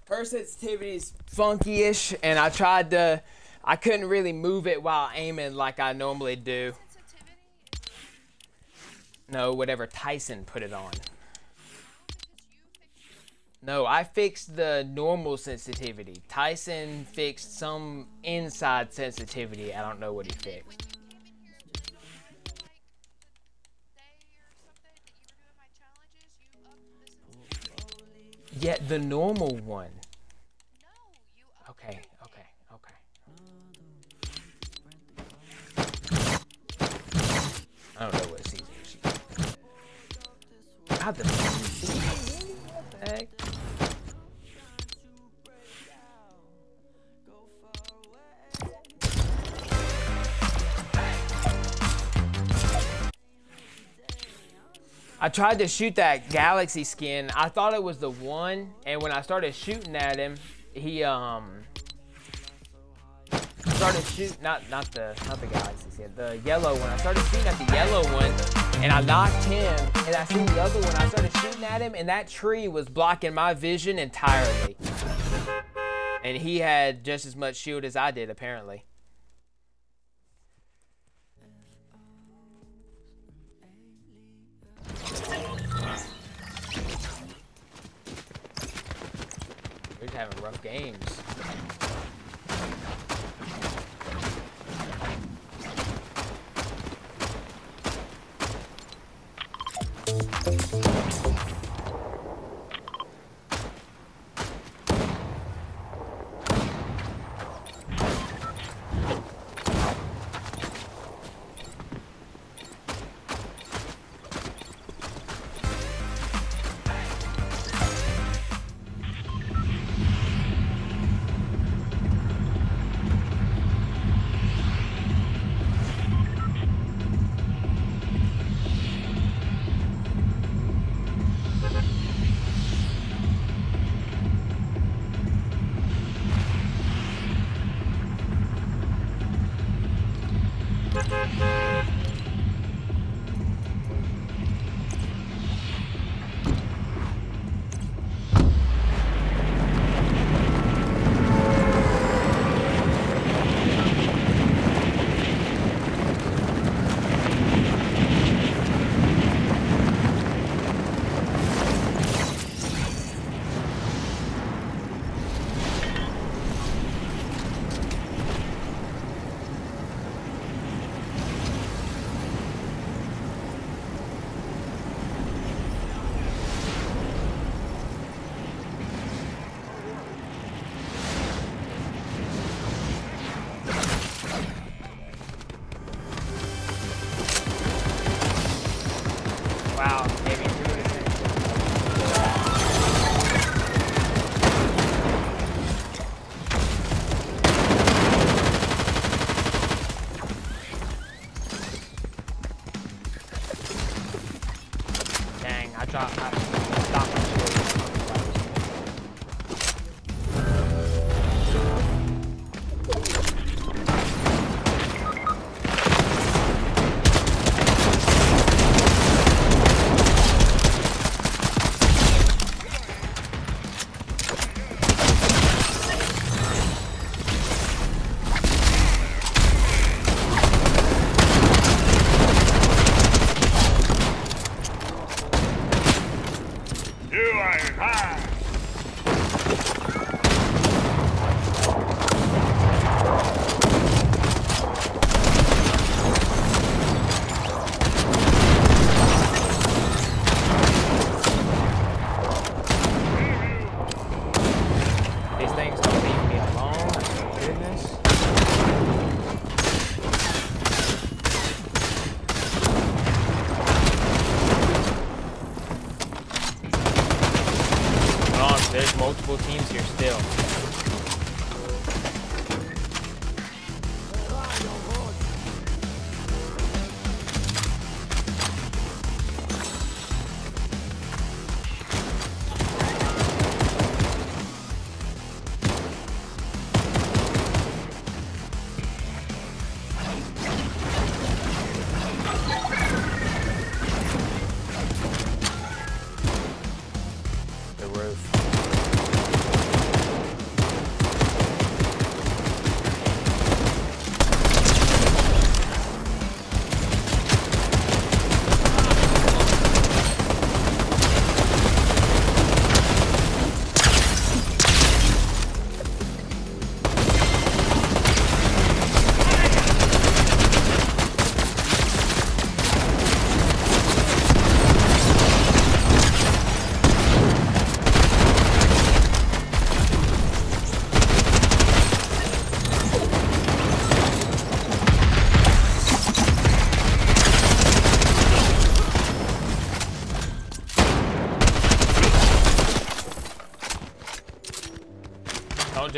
Her sensitivity's funky-ish, and I tried to, I couldn't really move it while aiming like I normally do. No, whatever Tyson put it on. because you fixed it. No, I fixed the normal sensitivity. Tyson fixed some inside sensitivity. I don't know what he fixed. When you came in here, like the day or something that you were doing my challenges, you upped the Yeah, the normal one. Okay, okay, okay. I don't know what season she. God, the. What? I tried to shoot that galaxy skin. I thought it was the one, and when I started shooting at him, he um started shooting not not the not the galaxy skin, the yellow one. I started shooting at the yellow one, and I knocked him, and I seen the other one. I started shooting at him, and that tree was blocking my vision entirely. And he had just as much shield as I did, apparently. having rough games.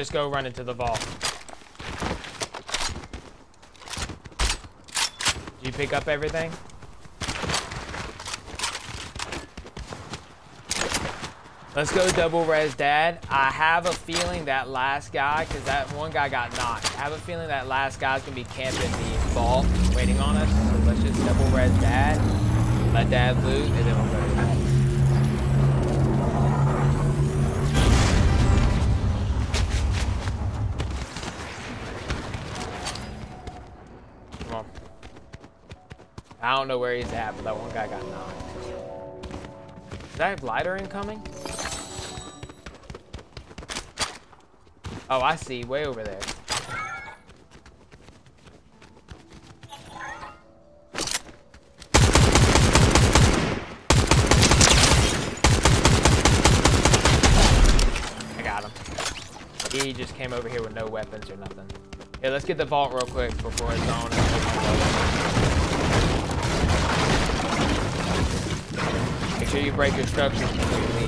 Just go run into the vault. Did you pick up everything? Let's go double res dad. I have a feeling that last guy, because that one guy got knocked. I have a feeling that last guy's gonna be camping the vault, waiting on us. So let's just double res dad, let dad loot, and then we'll go don't know where he's at, but that one guy got knocked. Is that glider incoming? Oh, I see. Way over there. I got him. He just came over here with no weapons or nothing. Here, let's get the vault real quick break your structures before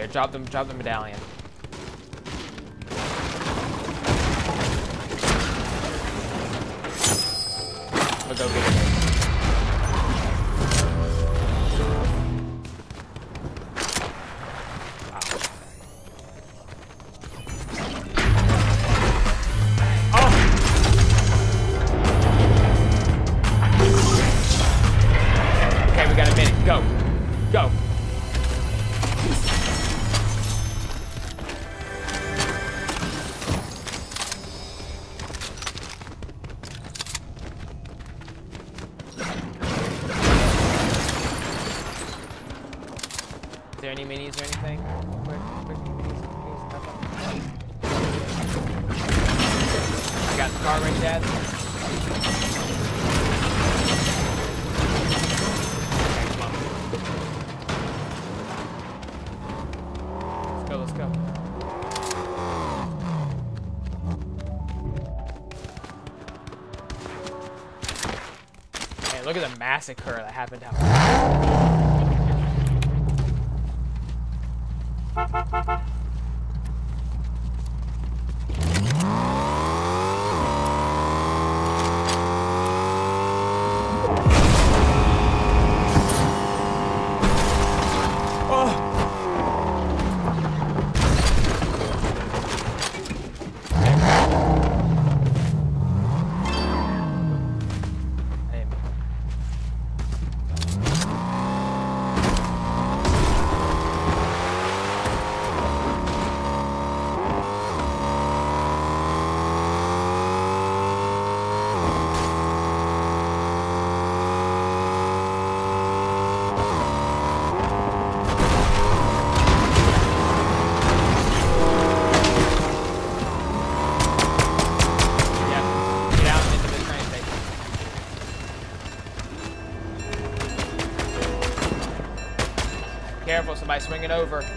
Here, drop them, drop the medallion. We'll go get it. Massacre that happened out Somebody swinging over.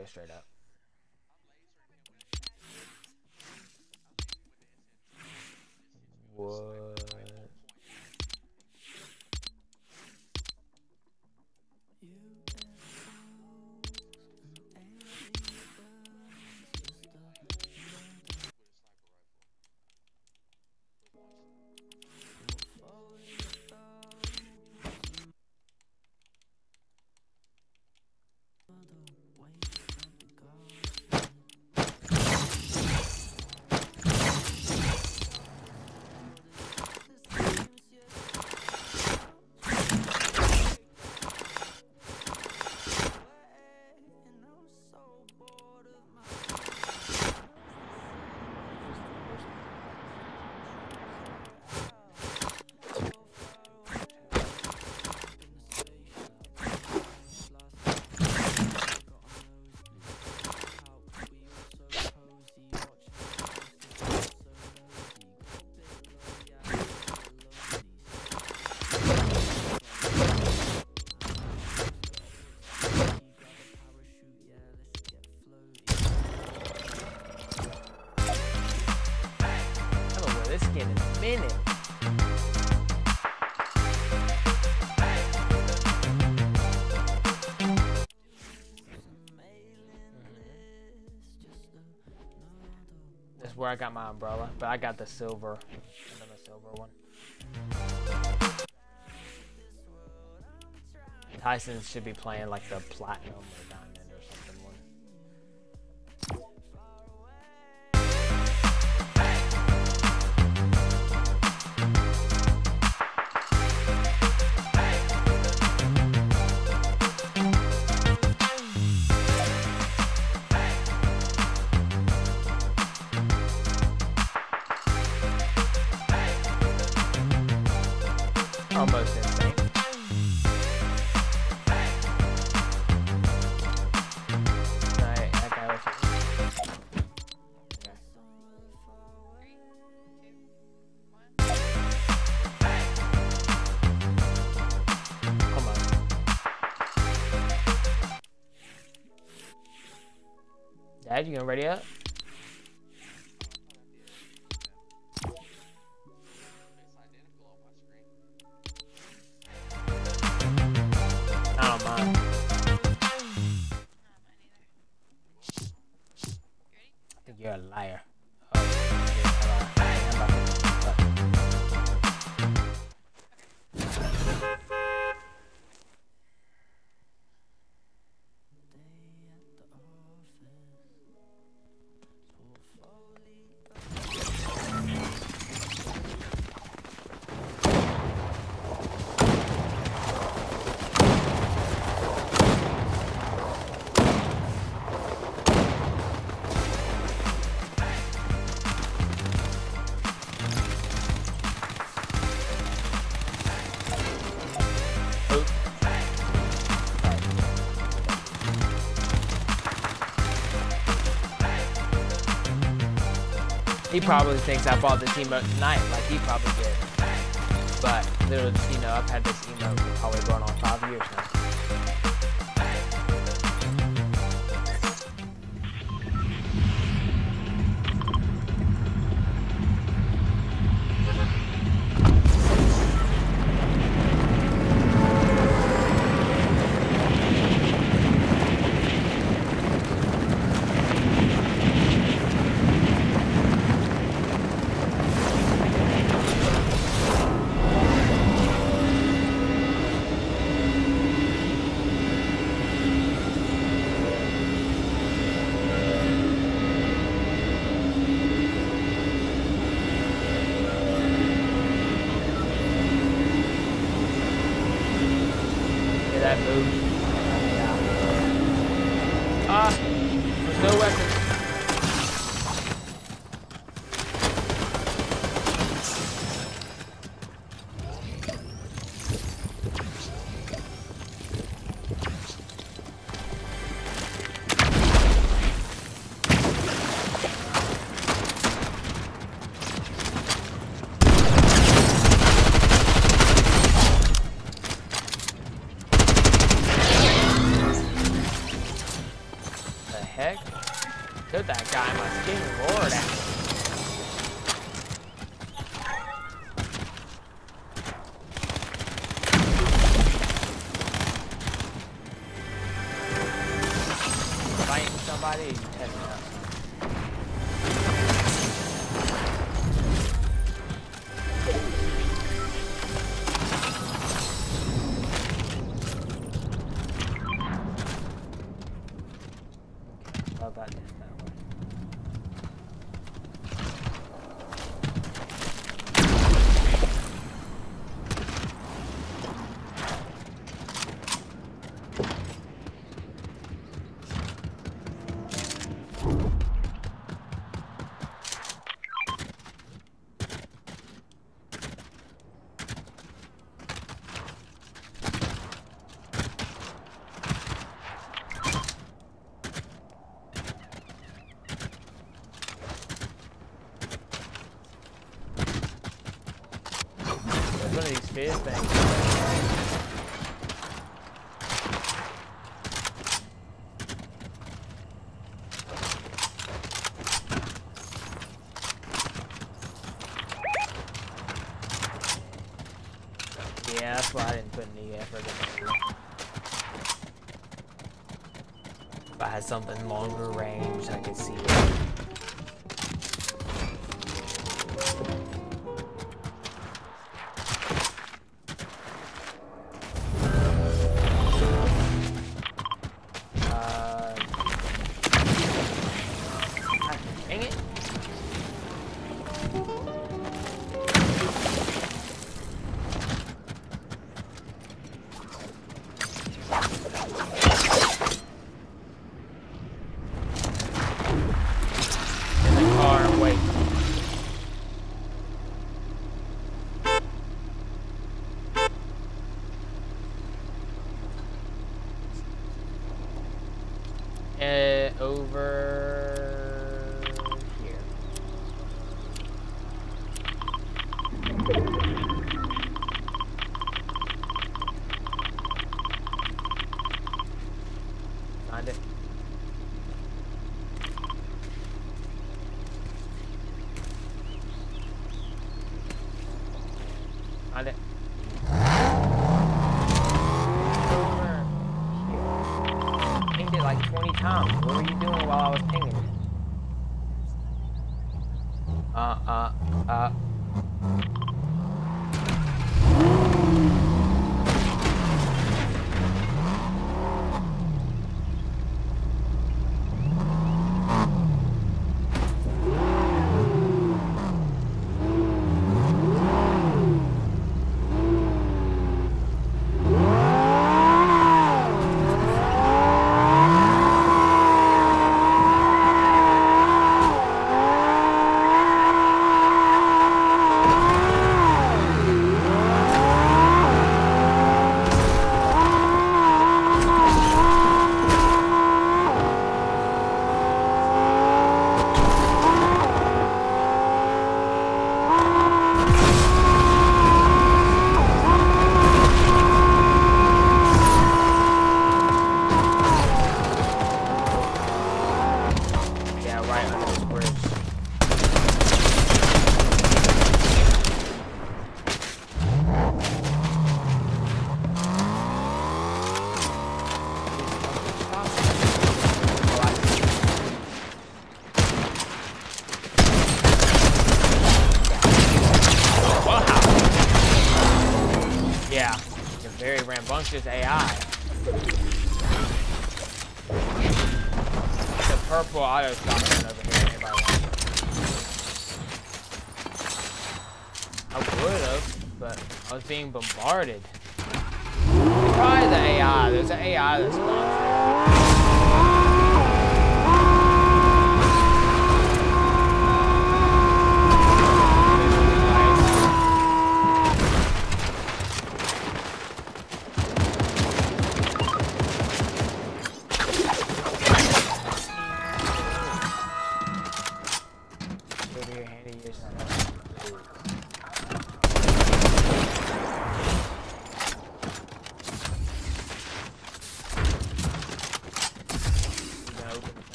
Go straight up. Where I got my umbrella, but I got the silver, another silver one. Tyson should be playing like the platinum Dad, you He probably thinks I bought this emote tonight, like he probably did. But he know, I've had this emote probably going on five years now. Yeah, that's why I didn't put any effort If I had something longer range, I could see it. bombarded.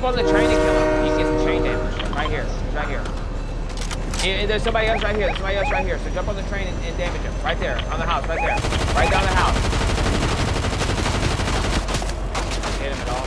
Jump on the train and kill him. You can get some train damage. Right here. Right here. Eh, eh, there's somebody else right here. There's somebody else right here. So jump on the train and, and damage him. Right there. On the house. Right there. Right down the house. Hit him at all.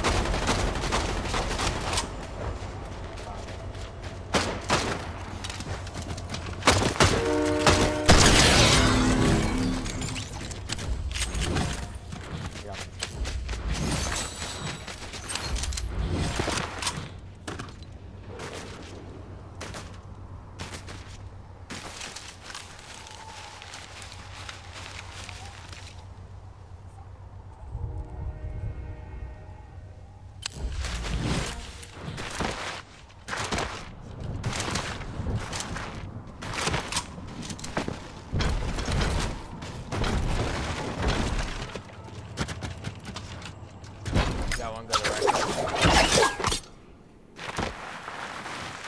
That one go to right.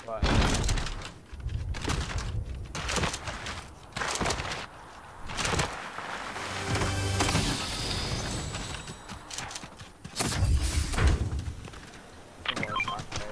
What? Some more shot there.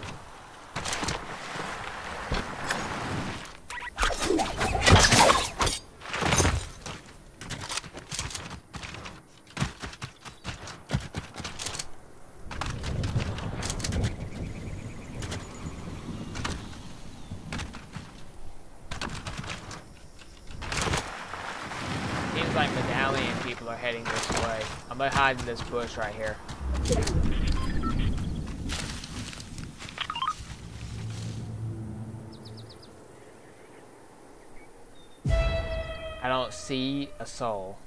Seems like medallion people are heading this way. Hide in this bush right here. I don't see a soul.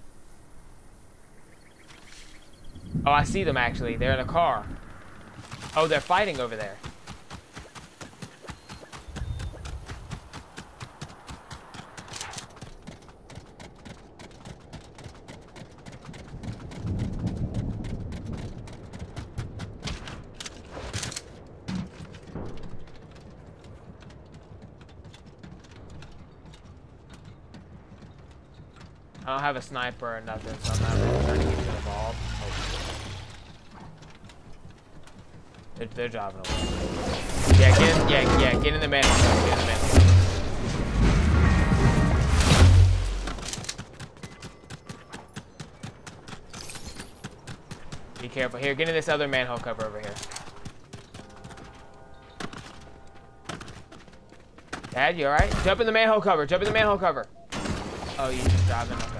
Oh, I see them actually. They're in a car. Oh, they're fighting over there. I don't have a sniper or nothing, so I'm not really trying to get you involved. They're, they're driving away. Yeah, get in, yeah, yeah, get in the manhole. cover, Get in the cover. Be careful. Here, get in this other manhole cover over here. Dad, you alright? Jump in the manhole cover. Jump in the manhole cover. Oh, you just driving?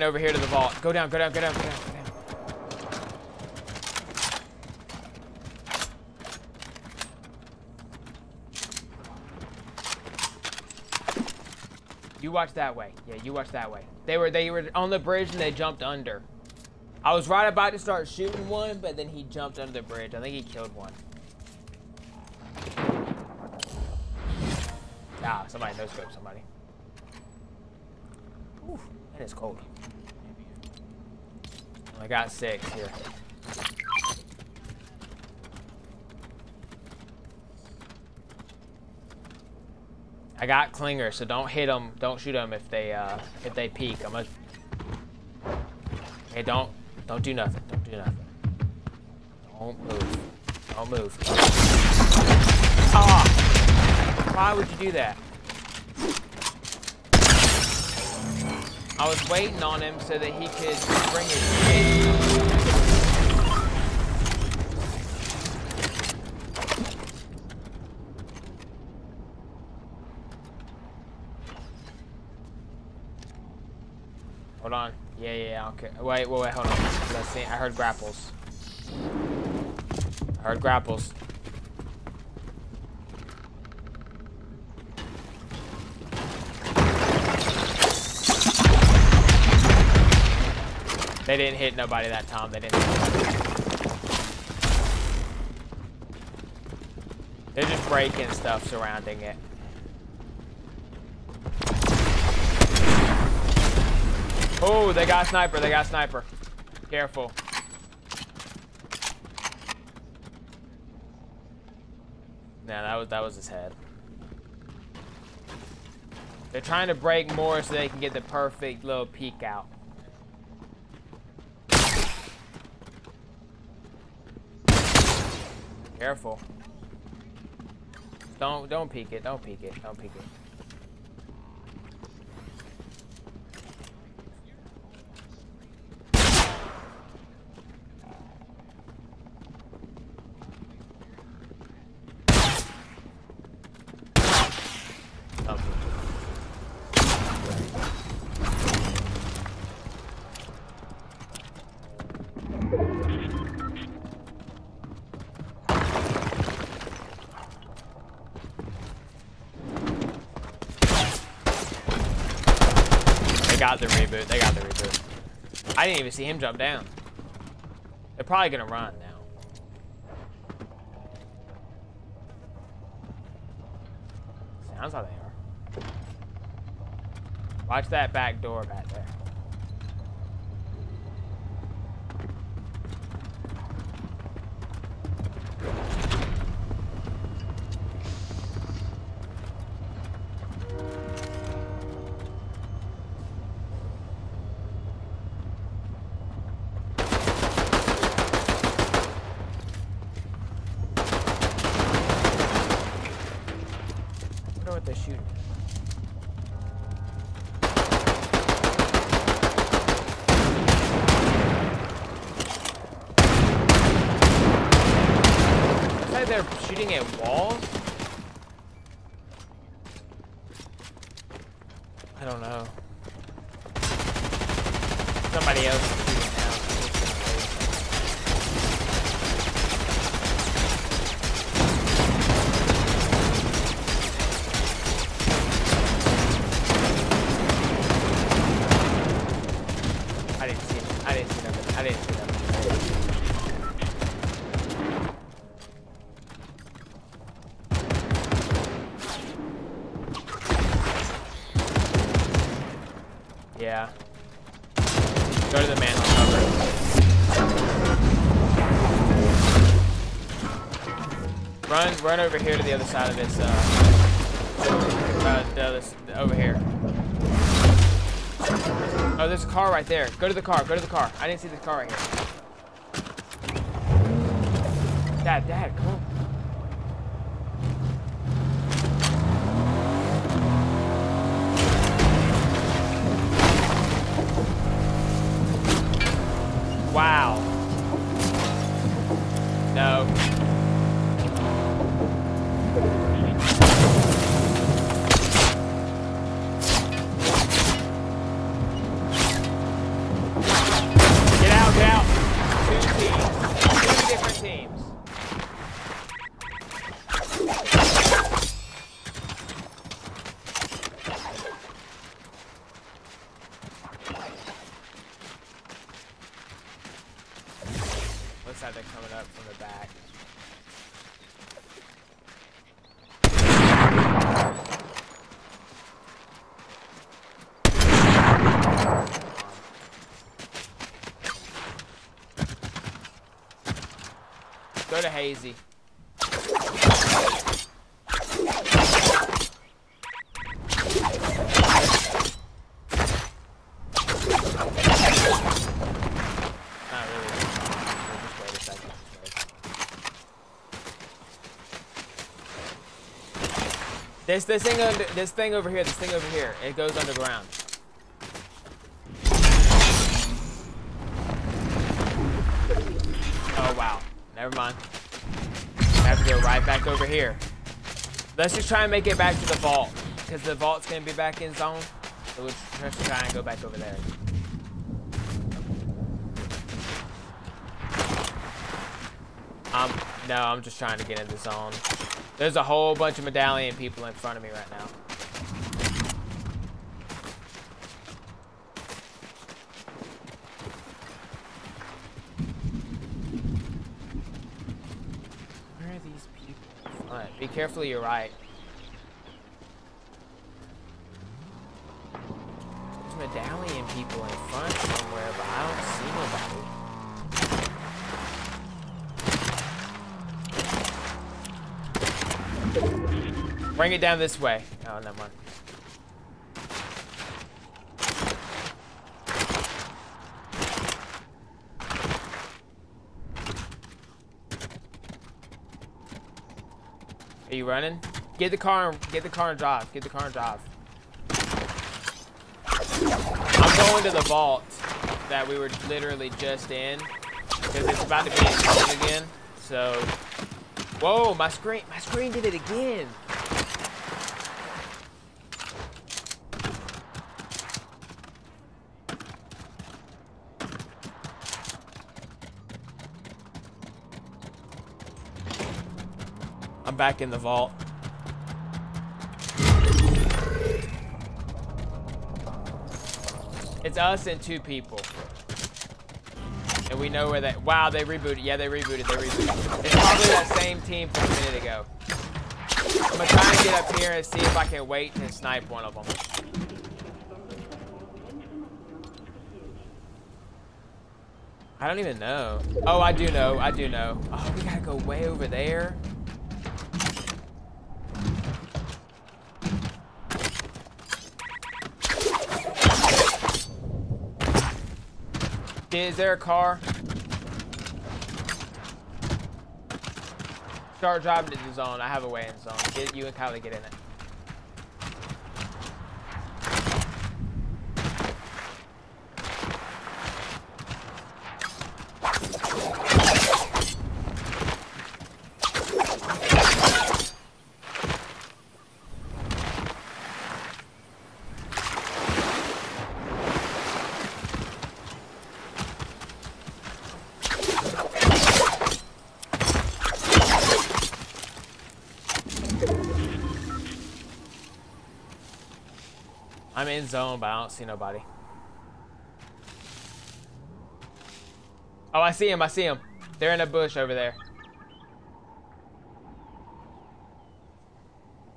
I'm over here to the vault. Go down, go down, go down, go down, go down. You watch that way. Yeah, you watch that way. They were they were on the bridge and they jumped under. I was right about to start shooting one, but then he jumped under the bridge. I think he killed one. Ah, somebody no scope somebody. Ooh, it is cold. Got six here. I got clinger, so don't hit them. Don't shoot them if they uh, if they peek. I'm gonna. Hey, don't don't do nothing. Don't do nothing. Don't move. Don't move. Ah! Why would you do that? I was waiting on him so that he could bring his. Hold on. Yeah, yeah, yeah, okay. Wait, wait, wait, hold on. Let's see. I heard grapples. I heard grapples. They didn't hit nobody that time. They didn't. They're just breaking stuff surrounding it. Oh, they got sniper. They got sniper. Careful. Nah, that was that was his head. They're trying to break more so they can get the perfect little peek out. Careful. Don't don't peek it. Don't peek it. Don't peek it. Don't peek it. They got the reboot. They got the reboot. I didn't even see him jump down. They're probably gonna run now. Sounds like they are. Watch that back door back there. Run, over here to the other side of this. Uh, uh, over here. Oh, there's a car right there. Go to the car. Go to the car. I didn't see the car right here. Hazy. This this thing under, this thing over here, this thing over here, it goes underground. Oh wow. Never mind. Have to go right back over here. Let's just try and make it back to the vault. Because the vault's gonna be back in zone. So we'll just try and go back over there. Um, no, I'm just trying to get in the zone. There's a whole bunch of medallion people in front of me right now. Where are these people front? You're right. There's medallion people in front somewhere, but I don't see nobody. Bring it down this way. Oh, never mind. Running? Get the car and get the car and drive. Get the car and drive. I'm going to the vault that we were literally just in because it's about to be in again. So, whoa, my screen, my screen did it again. Back in the vault. It's us and two people. And we know where that. Wow, they rebooted. Yeah, they rebooted. They rebooted. It's probably that same team from a minute ago. I'm gonna try and get up here and see if I can wait and snipe one of them. I don't even know. Oh, I do know. I do know. Oh, we gotta go way over there. Is there a car? Start driving to the zone. I have a way in zone. Get you and Kylie get in it. I'm in zone, but I don't see nobody. Oh, I see him. I see him. They're in a bush over there.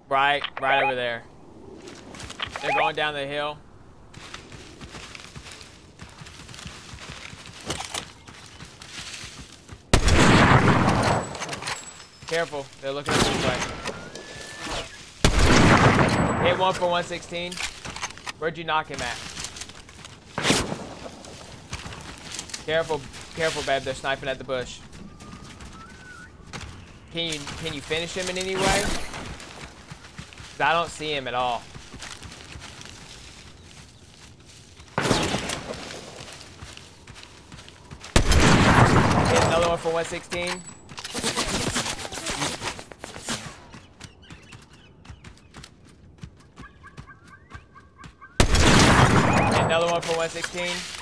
Right, right over there. They're going down the hill. Careful, they're looking this way. Hit one for 116. Where'd you knock him at? Careful, careful, babe. They're sniping at the bush. Can you can you finish him in any way? I don't see him at all. Hit another one for 116. Hit another one for 116.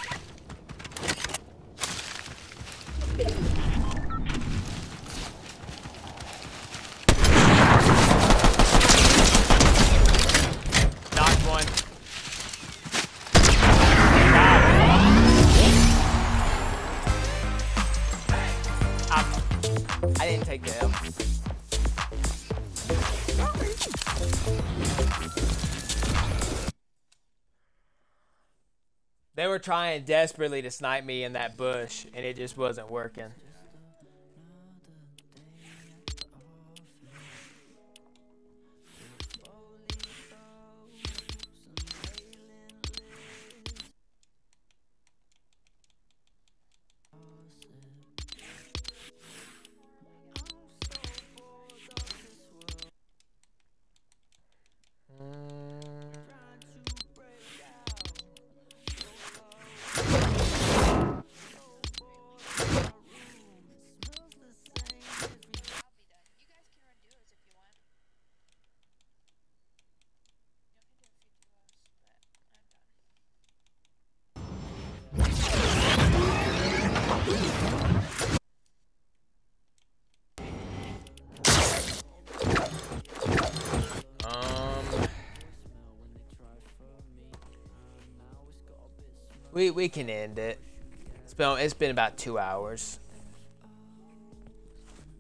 Trying desperately to snipe me in that bush, and it just wasn't working. We we can end it. It's been it's been about two hours.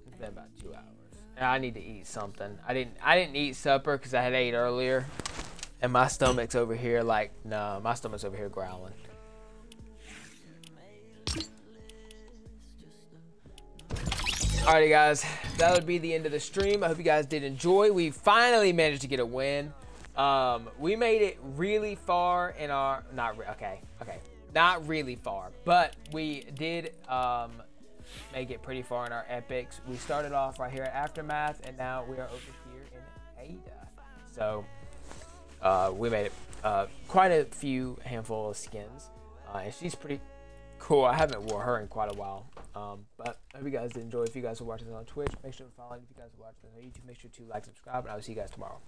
It's been about two hours. And I need to eat something. I didn't I didn't eat supper because I had ate earlier, and my stomach's over here like no, my stomach's over here growling. Alrighty, guys, that would be the end of the stream. I hope you guys did enjoy. We finally managed to get a win. Um, we made it really far in our not okay, okay, not really far, but we did um, make it pretty far in our epics. We started off right here at Aftermath, and now we are over here in Ada. So uh, we made it uh, quite a few handful of skins, uh, and she's pretty cool. I haven't wore her in quite a while. Um, but I hope you guys did enjoy. If you guys are watching this on Twitch, make sure to follow. If you guys are watching this on YouTube, make sure to like, subscribe, and I will see you guys tomorrow.